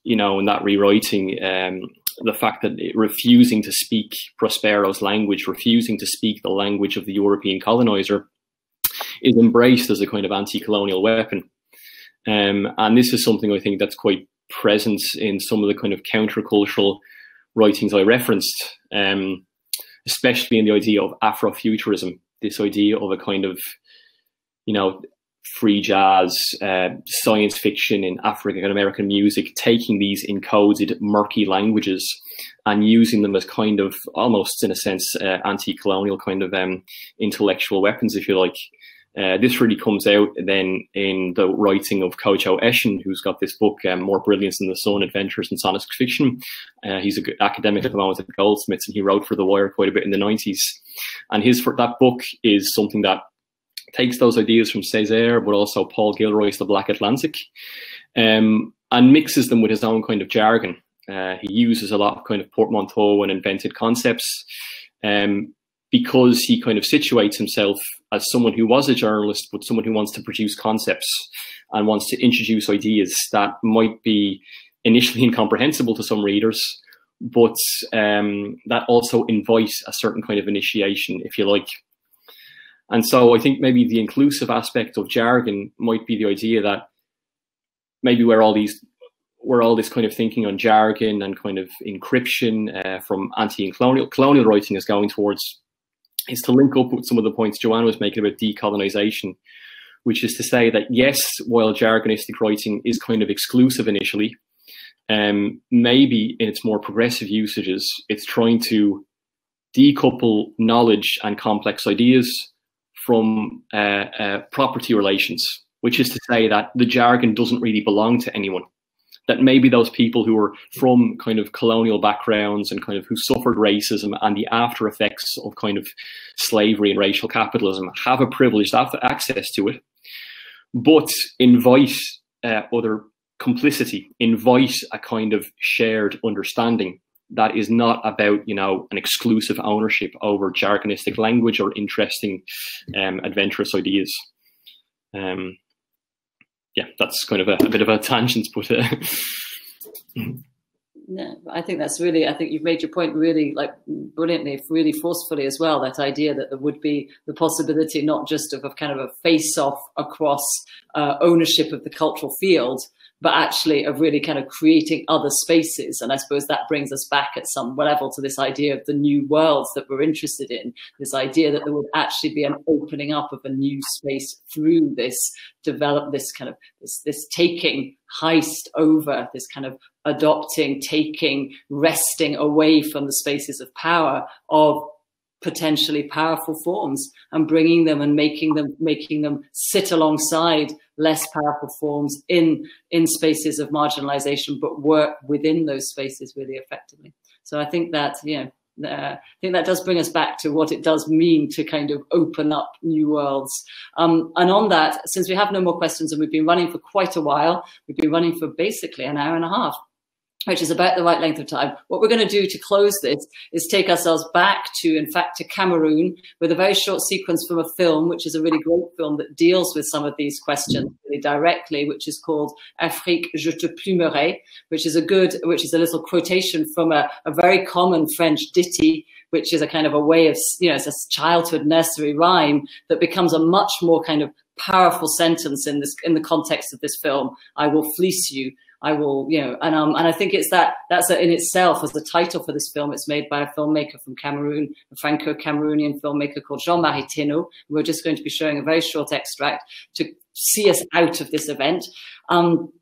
Speaker 2: you know, in that rewriting, um, the fact that refusing to speak Prospero's language, refusing to speak the language of the European colonizer, is embraced as a kind of anti-colonial weapon. Um, and this is something I think that's quite present in some of the kind of countercultural writings I referenced, um, especially in the idea of Afrofuturism, this idea of a kind of, you know, free jazz, uh, science fiction in African and American music, taking these encoded murky languages and using them as kind of almost in a sense uh, anti-colonial kind of um, intellectual weapons, if you like. Uh, this really comes out then in the writing of Kodwo Eshun, who's got this book, um, More Brilliant than the Sun, Adventures in Sonic Fiction. Uh, he's an academic at the moment at Goldsmiths, and he wrote for The Wire quite a bit in the 90s. And his for that book is something that takes those ideas from Césaire, but also Paul Gilroy's The Black Atlantic, um, and mixes them with his own kind of jargon. Uh, he uses a lot of kind of portmanteau and invented concepts. Um, because he kind of situates himself as someone who was a journalist, but someone who wants to produce concepts and wants to introduce ideas that might be initially incomprehensible to some readers, but um, that also invite a certain kind of initiation, if you like. And so I think maybe the inclusive aspect of jargon might be the idea that maybe where all these where all this kind of thinking on jargon and kind of encryption uh, from anti and colonial colonial writing is going towards is to link up with some of the points Joanna was making about decolonization. which is to say that yes, while jargonistic writing is kind of exclusive initially, um, maybe in its more progressive usages, it's trying to decouple knowledge and complex ideas from uh, uh, property relations, which is to say that the jargon doesn't really belong to anyone. That maybe those people who are from kind of colonial backgrounds and kind of who suffered racism and the after effects of kind of slavery and racial capitalism have a privileged access to it, but invite uh, other complicity, invite a kind of shared understanding that is not about you know an exclusive ownership over jargonistic language or interesting um, adventurous ideas. Um, yeah that's kind of a, a, bit of a tangent but uh,
Speaker 1: yeah, I think that's really. I think you've made your point really, like brilliantly, really forcefully as well. That idea that there would be the possibility not just of a kind of a face-off across uh, ownership of the cultural field, but actually of really kind of creating other spaces. And I suppose that brings us back at some level to this idea of the new worlds that we're interested in, this idea that there would actually be an opening up of a new space through this develop this kind of this, this taking heist over this kind of adopting, taking, resting away from the spaces of power of potentially powerful forms and bringing them and making them making them sit alongside less powerful forms in in spaces of marginalization but work within those spaces really effectively so i think that you know uh, I think that does bring us back to what it does mean to kind of open up new worlds. Um, and on that, since we have no more questions and we've been running for quite a while, we've been running for basically an hour and a half which is about the right length of time. What we're going to do to close this is take ourselves back to, in fact, to Cameroon with a very short sequence from a film, which is a really great film that deals with some of these questions really directly, which is called Afrique, je te plumerai, which is a good, which is a little quotation from a, a very common French ditty, which is a kind of a way of, you know, it's a childhood nursery rhyme that becomes a much more kind of powerful sentence in this, in the context of this film. I will fleece you I will, you know, and um, and I think it's that that's in itself as the title for this film. It's made by a filmmaker from Cameroon, a Franco-Cameroonian filmmaker called Jean-Marie Teno. We're just going to be showing a very short extract to see us out of this event. Um,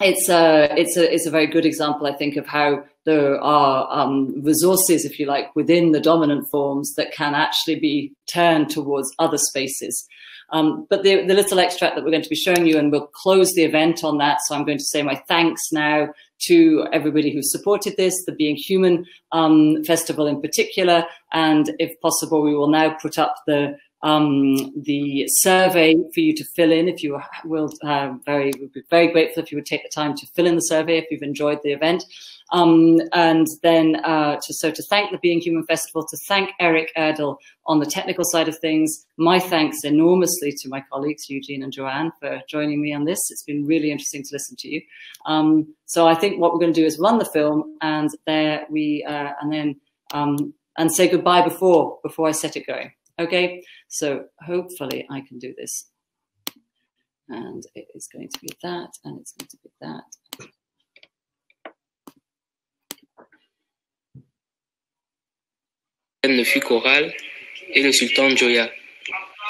Speaker 1: it's a it's a it's a very good example, I think, of how there are um, resources, if you like, within the dominant forms that can actually be turned towards other spaces. Um, but the, the little extract that we're going to be showing you, and we'll close the event on that. So I'm going to say my thanks now to everybody who supported this, the Being Human um, Festival in particular, and if possible, we will now put up the um, the survey for you to fill in. If you will uh, very would be very grateful if you would take the time to fill in the survey if you've enjoyed the event um, and then uh, to, so to thank the Being Human Festival, to thank Eric Erdel on the technical side of things. My thanks enormously to my colleagues, Eugene and Joanne, for joining me on this. It's been really interesting to listen to you. Um, so I think what we're going to do is run the film and there we, uh, and then, um, and say goodbye before, before I set it going. Okay, so hopefully I can do this. And it is going to be that, and it's going to be that.
Speaker 5: Ne fut qu'Oral et le sultan Joya,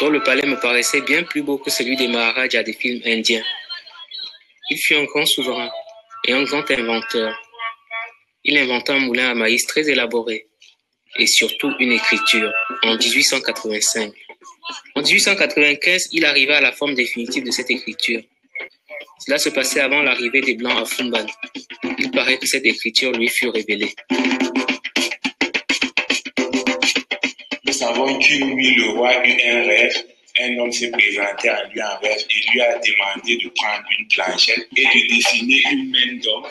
Speaker 5: dont le palais me paraissait bien plus beau que celui des Maharajas des films indiens. Il fut un grand souverain et un grand inventeur. Il inventa un moulin à maïs très élaboré et surtout une écriture en 1885. En 1895, il arriva à la forme définitive de cette écriture. Cela se passait avant l'arrivée des Blancs à Fumban. Il paraît que cette écriture lui fut révélée.
Speaker 6: Savons qu'une nuit, le roi eut un rêve. Un homme s'est présenté à lui en rêve et lui a demandé de prendre une planchette et de dessiner une main d'homme,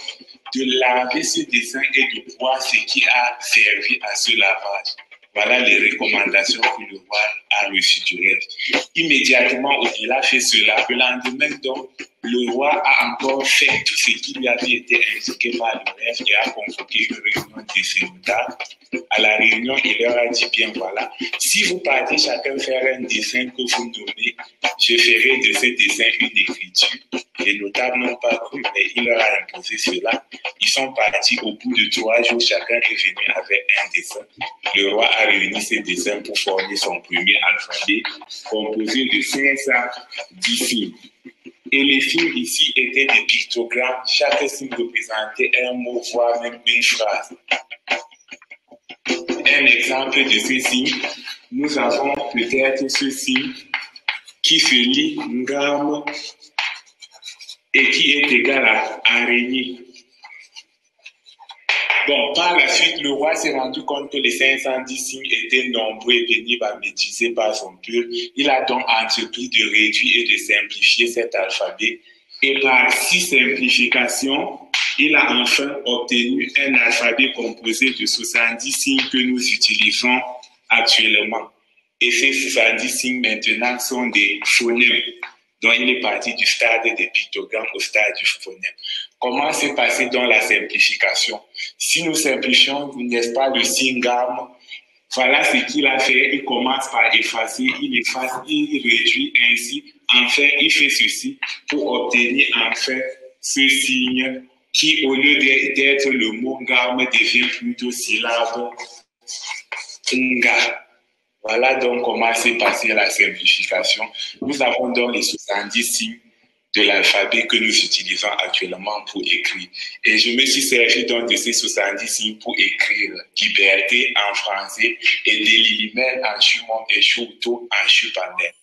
Speaker 6: de laver ce dessin et de voir ce qui a servi à ce lavage. Voilà les recommandations que le roi a reçues du rêve. Immédiatement, il a fait cela. Le lendemain, donc, le roi a encore fait tout ce qui lui avait été indiqué par le rêve et a convoqué une réunion de ses À la réunion, il leur a dit bien voilà, si vous partez chacun faire un dessin que vous nommez, je ferai de ce dessin une écriture. Les notables n'ont pas cru, mais il leur a imposé cela. Ils sont partis au bout de trois jours, chacun est venu avec un dessin. Le roi a réuni ses dessins pour former son premier alphabet, composé de 510 signes. Et les signes ici étaient des pictogrammes. Chaque signe représentait un mot, voire même une phrase. Un exemple de ces signes, nous avons peut-être ce signe qui se lit Ngam et qui est égal à araignée. Bon, par la suite, le roi s'est rendu compte que les 510 signes étaient nombreux et pénibles à maîtriser par son peuple. Il a donc entrepris de réduire et de simplifier cet alphabet. Et par six simplifications, il a enfin obtenu un alphabet composé de 70 signes que nous utilisons actuellement. Et ces 70 signes maintenant sont des phonèmes. Donc, il est parti du stade des pictogrammes au stade du phonème. Comment s'est passé dans la simplification? Si nous simplifions, n'est-ce pas, le signe gamme, voilà ce qu'il a fait. Il commence par effacer, il efface, il réduit ainsi. Enfin, il fait ceci pour obtenir enfin ce signe qui, au lieu d'être le mot gamme, devient plutôt syllabe nga. Voilà donc comment s'est passée la simplification. Nous avons donc les 70 signes de l'alphabet que nous utilisons actuellement pour écrire. Et je me suis servi donc de ces 70 signes pour écrire liberté en français et délilimène en chumon et chouto en chupanet.